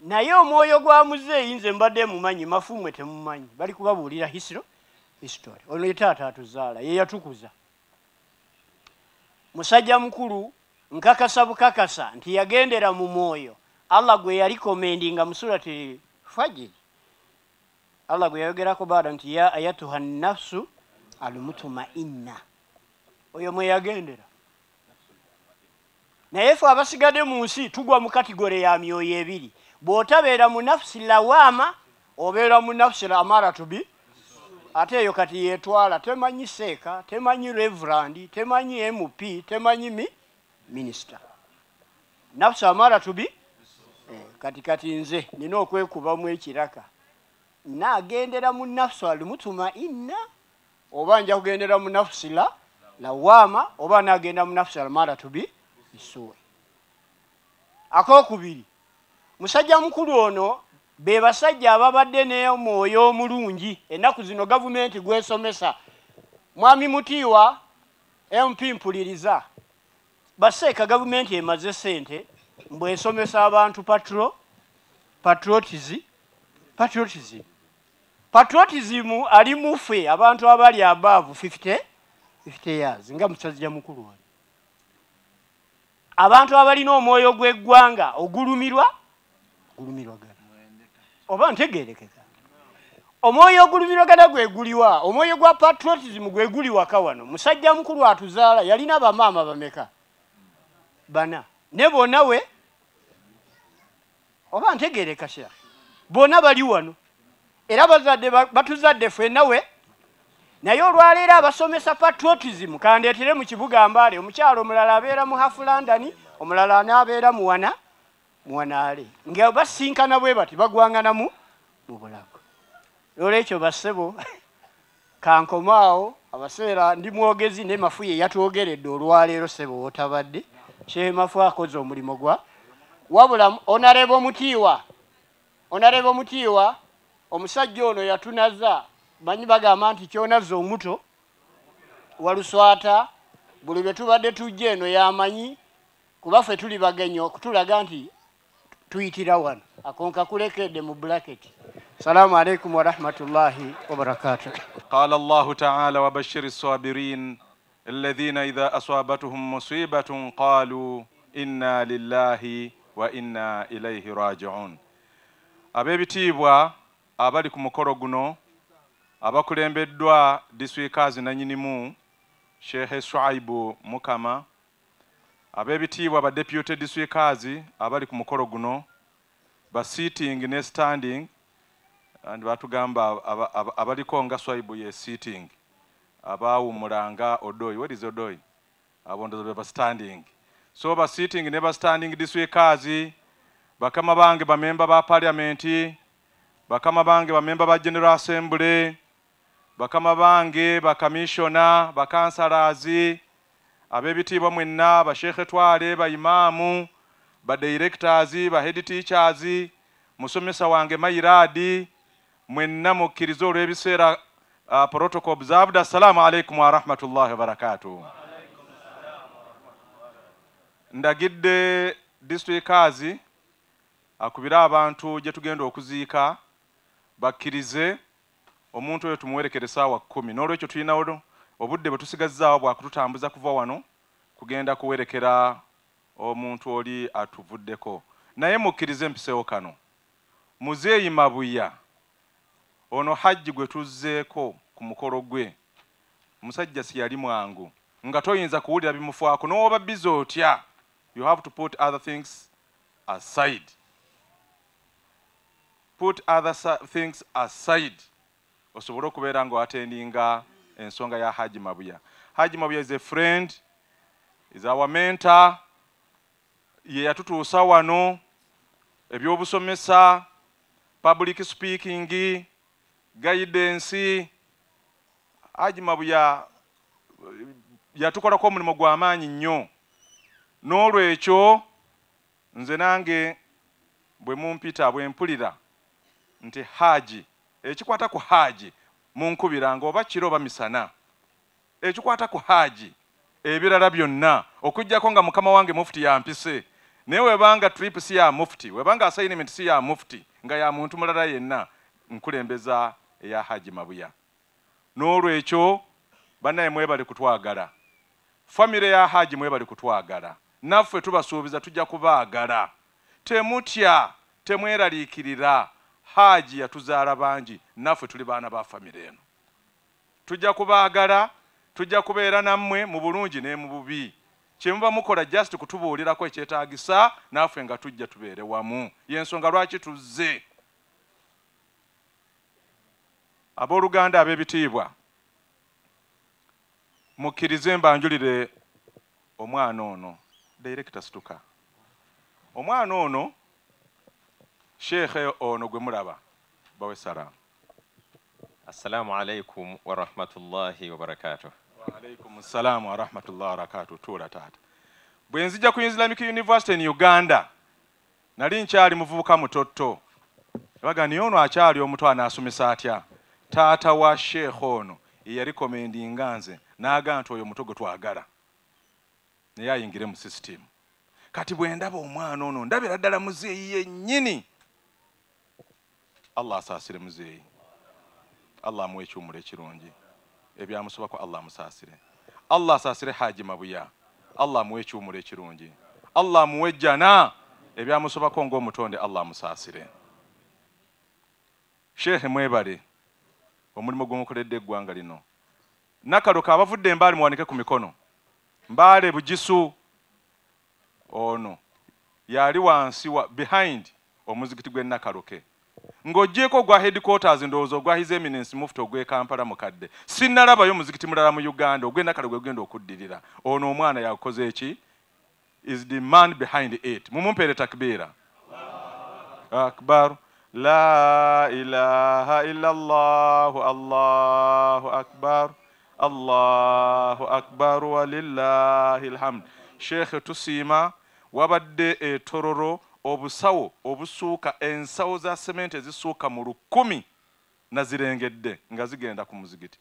Speaker 14: Naye omwoyo gwa muzeeyi nze mbadde mumanyi mafumwe temumanyi. Bali kubabuulira hisiro history ono ye taata atuzaala ye yatukuza. Musajja mukulu nkakasa bukakasa nti yagendera mu mwoyo. Allah gwe yali komendinga mu surati fajiri allah gwe yayogerako baada nti ya ayatuha nafsu almutumainna oyo mwe yagendera naye fe abasigadde mu nsi tugwa mu katigore ya myoyo ebiri. Bw'otabeera mu nafusi lawaama obeera mu nafusi lamaratubi ate eyo kati yetwala temanyi seeka temanyi reverandi temanyi mp temanyi mi minisita nafusi amaratubi eh, kati kati nze nina okwekubamu ekiraka. Naagendera mu nafusi almutumainna oba nja kugendera mu nafusi la lawaama oba nagenda mu nafusi almaratubi isuwe akokubiri musajja mukulu ono be basajja ababadde n'omwoyo omulungi ennaku zino gavumenti gwesomesa. Mwami mutiiwa mp mpuliriza baseeka gavumenti emaze sente mbwesomesa abantu patro patriotism patriotism. Patriotism ali mufe abantu abali above 50 50 years nga musajja mukulu wali abantu abalina omwoyo gw'eggwanga ogulumirwa? Ogulumirwagana oba ntegerekeka omwoyo ogulumirwagana gweguliwa omwoyo gwa patriotism gweguliwaka wano. Musajja mukulu atuzaala yalina bamaama bameka? Bana. Ne bonna we? Oba ntegereka sha bonna bali wano. Era bazadde ba- batuzadde ffenna we naye olwaleero abasomesa patriotism kandeetere mu kibuga mbaale omukyalo omulala abeera mu hafu london omulala anaabeera mu wana mu wanaale. Nga basinkana bwe bati bagwanganamu mu bulago. Olwekyo bassebo kankomaawo abaseera ndi mwogezi ne mafu ye yatwogeredde olwaleero sebo wotabadde. Kyemafu akoze omulimu gwa wabula onarebo mutiiwa onarebo mutiiwa omusajja ono yatunaza manyi bagamba nti kyonaza omuto waluswata buli bwe tubadde tujja eno yamanyi kuba ffe tuli bagenyi okutulaga nti tuyitira wano akonka kulekedde mu bulaketi salaamu alaikum warahmatullahi wabarakatuh
Speaker 1: قال الله تعالى وبشر الصابرين الذين إذا أصابتهم مصيبة قالوا إنا لله وإنا إليه راجعون ab'ebitiibwa abali ku mukolo guno abakulembeddwa diswikaazi nanyinimu sheekhe shuaibu mukama ab'ebitiibwa ba deputy diswikaazi abali ku mukolo guno ba sitting ne standing and batugamba aba- aba- abaliko nga swaibu ye sitting abawumulanga odoyi what is odoyi abondozo be ba standing. So ba sitting ne ba standing diswikaazi bakama bange bamemba ba parliament bakama bange bamemba ba general assembly bakama bange bakamishona bakansalazi ab'ebitiibwa mwenna bashekhe twale baimaamu badirectors bahead teachers musomesa wange mairadi mwenna mukkiriza olw'ebiseera uh, protocol observed assalamu alaikum warahmatullahi wabarakatuh ndagidde disitulikaazi akubire abantu gye tugenda okuziika bakkirize omuntu oyo tumuwerekere saawa kkumi n'olwekyo tulinawo obudde bwe tusigazizaawo bwakututambuza kuva wano kugenda kuwerekera omuntu oli atuvuddeko. Naye mukkirize empisewo kano. Muzeeyi mabuya ono hajji gwe tuzzeeko ku mukolo gwe. Musajja si yali mwangu. Nga toyinza kuwulira bimufaako n'oba bizi otya? You have to put other things aside. Put other things aside osobole okubeera nga watendinga ensonga ya haji mabuya. Haji mabuya is a friend is our mentor. Ye yatutuusa wano ebyobusomesa public speaking guidance. Haji mabuya eh, yatukolako omulimu gw'amaanyi nnyo. N'olwekyo nze nange bwe mumpita bwe mpulira nti haji ekikwata ku haji munkubiranga oba kiro oba misana. Ekikwata ku haji ebirala byonna okuggyako nga mukama wange mufuti yampise. Naye webanga trip si ya mufuti webanga assignment si ya mufuti nga ya muntu mulala yenna nkulembeza eya haji mabuya. N'olwekyo bannaye mwebali kutwagala. Famire ya haji mwebali kutwagala. Naffe tubasuubiza tujja kubaagala. Temutya temweraliikirira haji yatuzaala bangi naffe tuli baana ba famire eno. Tujja kubaagala tujja kubeera nammwe mu bulungi ne mu bubi. Kyemuba mukola just kutubuulirako ekyetaagisa naffe nga tujja tubeere wamu. Yensonga lwaki tuzze? Abooluganda ab'ebitiibwa mukkirize mbanjulire omwana ono. Director situka omwana ono sheekhe ono gwe mulaba. Bawe salaamu
Speaker 13: assalamu alaikum warahmatullahi wabarakatuh
Speaker 1: waalaikum salaamu warahmatullahi wabarakatuh tuula taata. Bwe nzija ku islamic university in uganda nali nkyali muvubuka mutotto. Baga naye ono akyali omuto anaasomesa atya? Taata wa sheekh ono eyalikomendinga nze n'aga nti oyo muto gwe twagala. Naye ayingire mu sisitimu kati bwe ndaba omwana ono ndabira ddala muzeeyi yennyini allah asaasire muzeeyi. Allah amuwa ekyumula ekirungi. Ebyamusobako allah amusaasire allah asaasire haji mabuya. Allah amuwa ekyumula ekirungi. Allah amuwa ejjana. Ebyamusobako ng'omutonde allah amusaasire sheehe mwebale omulimu gw'omukoledde eggwanga lino. Nakaluka abavudde embaali muwanike ku mikono. Mbaale bugisu ono yali wansi wa behind omuzikiti gw'e nakaluke ng'ogyeko gwa headquarters ndowooza ogwa his eminence mufti ogw'e kampala mukadde. Sinnalabayo muzikiti mulala mu uganda ogw'e gwe genda okuddirira. Ono omwana yakoze eki? Is the man behind it. Mumumpeere takbiira akbar. La ilaha illa allahu allahu akbar. Allahu akbar walillahi lhamd sheekhe tusiima wabadde etororo obusawo obusuuka ensawo za sementi ezisuuka mu lukumi nazirengedde nga zigenda ku muzigiti.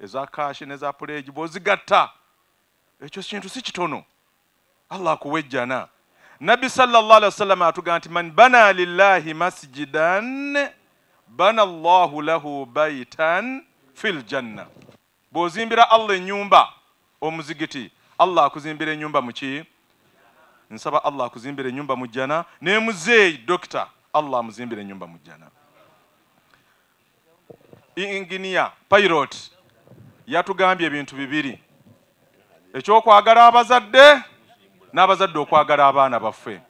Speaker 1: Eza kashi neza puleegi bw'ozigatta. Ekyo kintu si kitono. Allah akuwa ejjana nabbi sallallahu alaihi wasallam atugaa nti man bana lillahi masjidan bana llahu lahu baitan fi ljanna bw'ozimbira allah ennyumba omuzigiti allah akuzimbira ennyumba muki nsaba allah akuzimbira ennyumba mu jjana. Ne muzeeyi dokita allah amuzimbira ennyumba mu jjana. Inginiya pilot yatugambye ebintu bibiri. Ekyokwagala abazadde n'abazadde okwagala abaana baffe.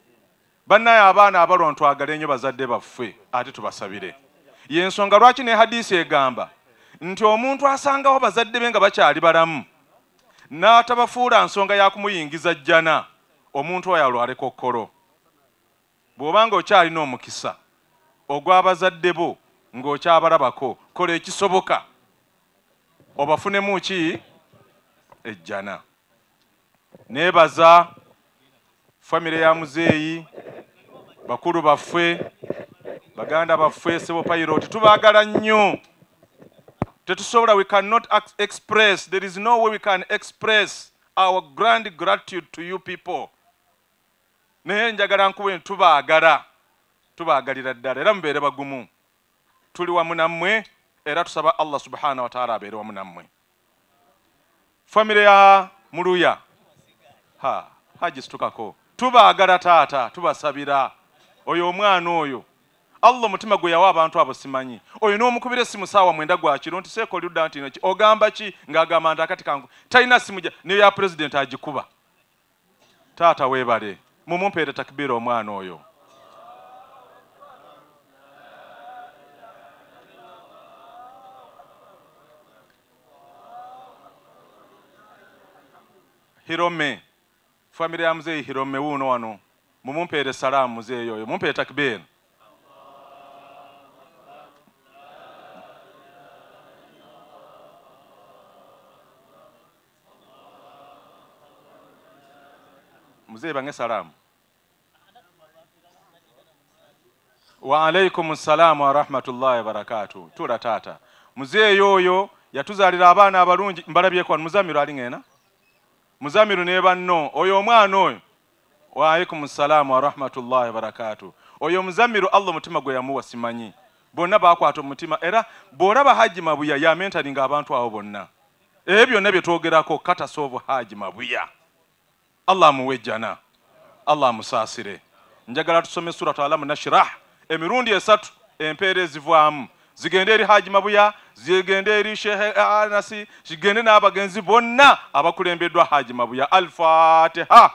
Speaker 1: Bannaye abaana abalwa ntwagale ennyo bazadde baffe ate tubasabire. Yensonga lwaki ne hadisi egamba? Nti omuntu asangawo bazadde be nga bakyali balamu n'atabafuula nsonga yakumuyingiza jjana omuntu oyo alwale kokkolo bw'obanga okyalina omukisa ogw'abazadde bo ng'okyabalabako kola ekisoboka. Obafunemu ki? Ejjana. Neebaza famire ya muzeeyi bakulu baffe baganda baffe sebo pilot tubaagala nnyo. Tetusobola we cannot ex- express. There is no way we can express our grand gratitude to you people naye njagala nkube tubaagala. Tubaagalira ddala era mubeere bagumu. Tuli wamu nammwe era tusaba allah subhanahu wataala abeere wamu nammwe. Famire ya muluya ha hagistukako tubaagala taata tubasabira. Oyo omwana oyo. Allah omutima gwe yawa abantu abo simanyi. Oyo n'omukubira essimu saawa mwenda gwa kiro nti seeko oludda nti noki ogamba ki? Ng'agamba nti akati kangu talina simu gya niyo ya pulezidenti agikuba. Taata weebale mumumpeere takibiira omwana oyo. Hirome famire ya muzeeyi hirome wuuno wano. Mumumpeere salaamu muzeeyi oyo. Mumpeere takbiira muzeeyi bange salaamu waalaikum salaamu warahmatullahi wabarakatu tula taata muzeeyi oyo yatuzaalira abaana abalungi mbalabyeko wano muzamiru ali ng'ena? Muzamiru ne banno. Oyo omwana oyo. Waalaikum salaamu warahmatullahi wabarakatu oyo muzamiru allah omutima gwe yamuwa simanyi. Bonna bakwata omutima. Era bw'olaba haji mabuya yamentalinga abantu abo bonna. Ebyo byonna bye twogerako katasovu haji mabuya allah amuwe allah amusaasire njagala tusome suratu alamu nashrah emirundi esatu empeera ezivaamu zigende eri haji mabuya zigende eri shehe anasi zigende n'abagenzi bonna abakulembeddwa haji mabuya alfatiha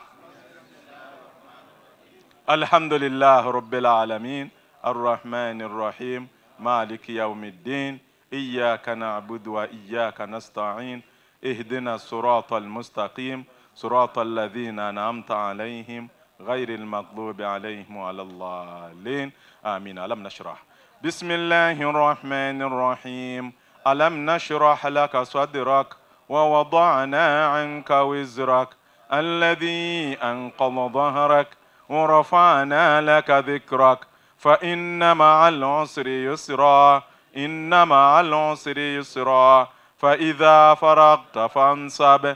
Speaker 1: alhamdulillahi rabbil alamin arrahmani rrahim maliki yaumi ddin iyaka nabudu wa iyaka nastain ihdina sirata almustaqim صراط الذين أنعمت عليهم غير المغضوب عليهم ولا الضالين. آمين. ألم نشرح؟ بسم الله الرحمن الرحيم. ألم نشرح لك صدرك ووضعنا عنك وزرك الذي أنقض ظهرك ورفعنا لك ذكرك. فإن مع العسر يسرا إن مع العسر يسرا. فإذا فرغت فانصب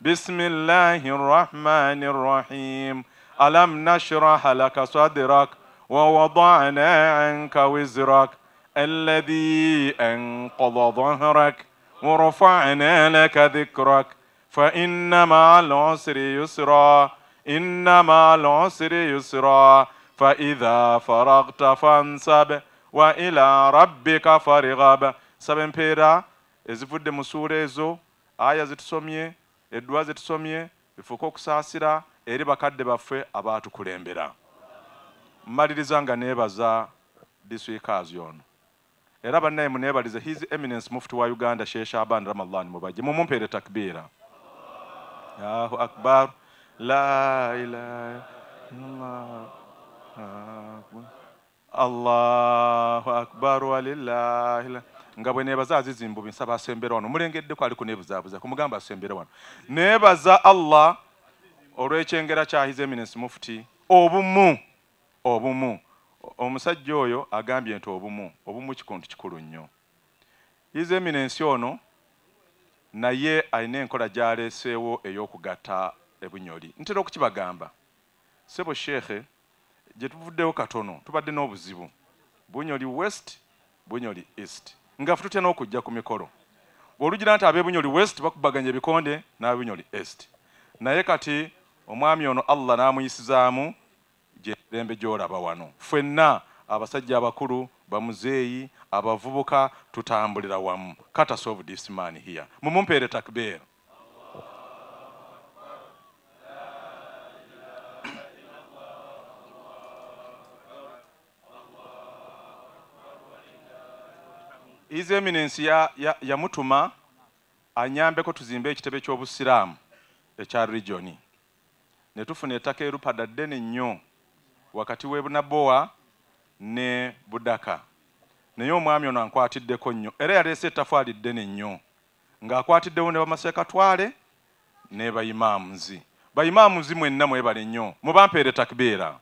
Speaker 1: بسم الله الرحمن الرحيم ألم نشرح لك صدرك ووضعنا عنك وزرك الذي أنقض ظهرك ورفعنا لك ذكرك فإن مع العسر يسرا إن مع العسر يسرا فإذا فرغت فانصب وإلى ربك فارغب saba empeera ezivudde mu suula ezo aya zetusomye eddwa zetusomye bifuuke okusaasira eri bakadde baffe abaatukulembera mmaliriza nga neebaza diswikaazi ono era bannaye muneebalize his eminence mufti wa uganda sheikh shaban ramallah mubajje mumumpeere takbiira allahu akbar. La ilaha illallah. Allahu akbar walillahi la- nga bwe neebaza azizimbubi nsaba asembera wano. Mulengeddeko ali kunebuzaabuza kumugamba asembere wano. Neebaza allah olw'ekyengera kya his eminence mufti obumu obumu. Omusajja oyo agambye nti obumu obumu kikuntu kikulu nnyo. His eminence ono naye alina enkola gy'aleeseewo ey'okugatta ebunyoli. Ntera okukibagamba. Sebo sheekhe gye tuvuddewo katono tubadde n'obuzibu. Bunyoli west bunyoli east nga fe tutya n'okujja ku mikolo. Bw'olugira nti ab'ebunyoli west bakubaganya ebikonde n'abebunyoli east. Naye kati omwami ono allah n'amuyisizaamu gyembe gy'olaba wano. Ffenna abasajja abakulu bamuzeeyi abavubuka tutambulira wamu. Katas of this man here. Mumumpeere takbeera his eminence ya- ya- yamutuma anyambeko tuzimbe ekitebe ky'obusiraamu ekya regioni ne tufuna ettaka erupada ddene nnyo wakati w'e nabowa ne budaka. Naye omwami ono ankwatiddeko nnyo era yaleese ettafaali ddene nnyo ng'akwatiddewo ne bamasekatwale ne bayimaamuzi bayimaamuzi mwenna mwebale nnyo mubampeere takbiira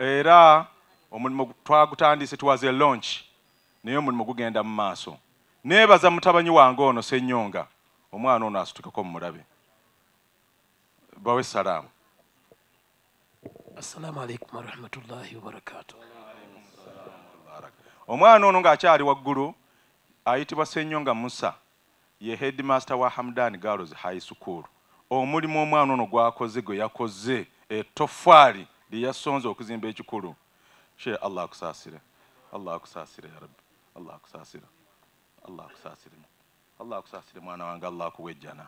Speaker 1: era omulimu twagutandise tuwaze launch naye omulimu gugenda mu maaso. Neebaza mutabanyi wange ono sennyonga omwana ono asitukeko mumulabe bawe salaamu.
Speaker 15: Assalamu alaikum warahmatullahi wabarakatu
Speaker 1: omwana ono ng'akyali waggulu ayitibwa sennyonga musa ye headmaster wa hamdan girls high school. Omulimu omwana ono gwakoze gwe yakoze ettofaali lye yasonze okuzimba ekikulu she allah akusaasire allah akusaasire ya rabbi. Allah akusaasire allah akusaasire allah akusaasire mwana wange. Allah akuwejjana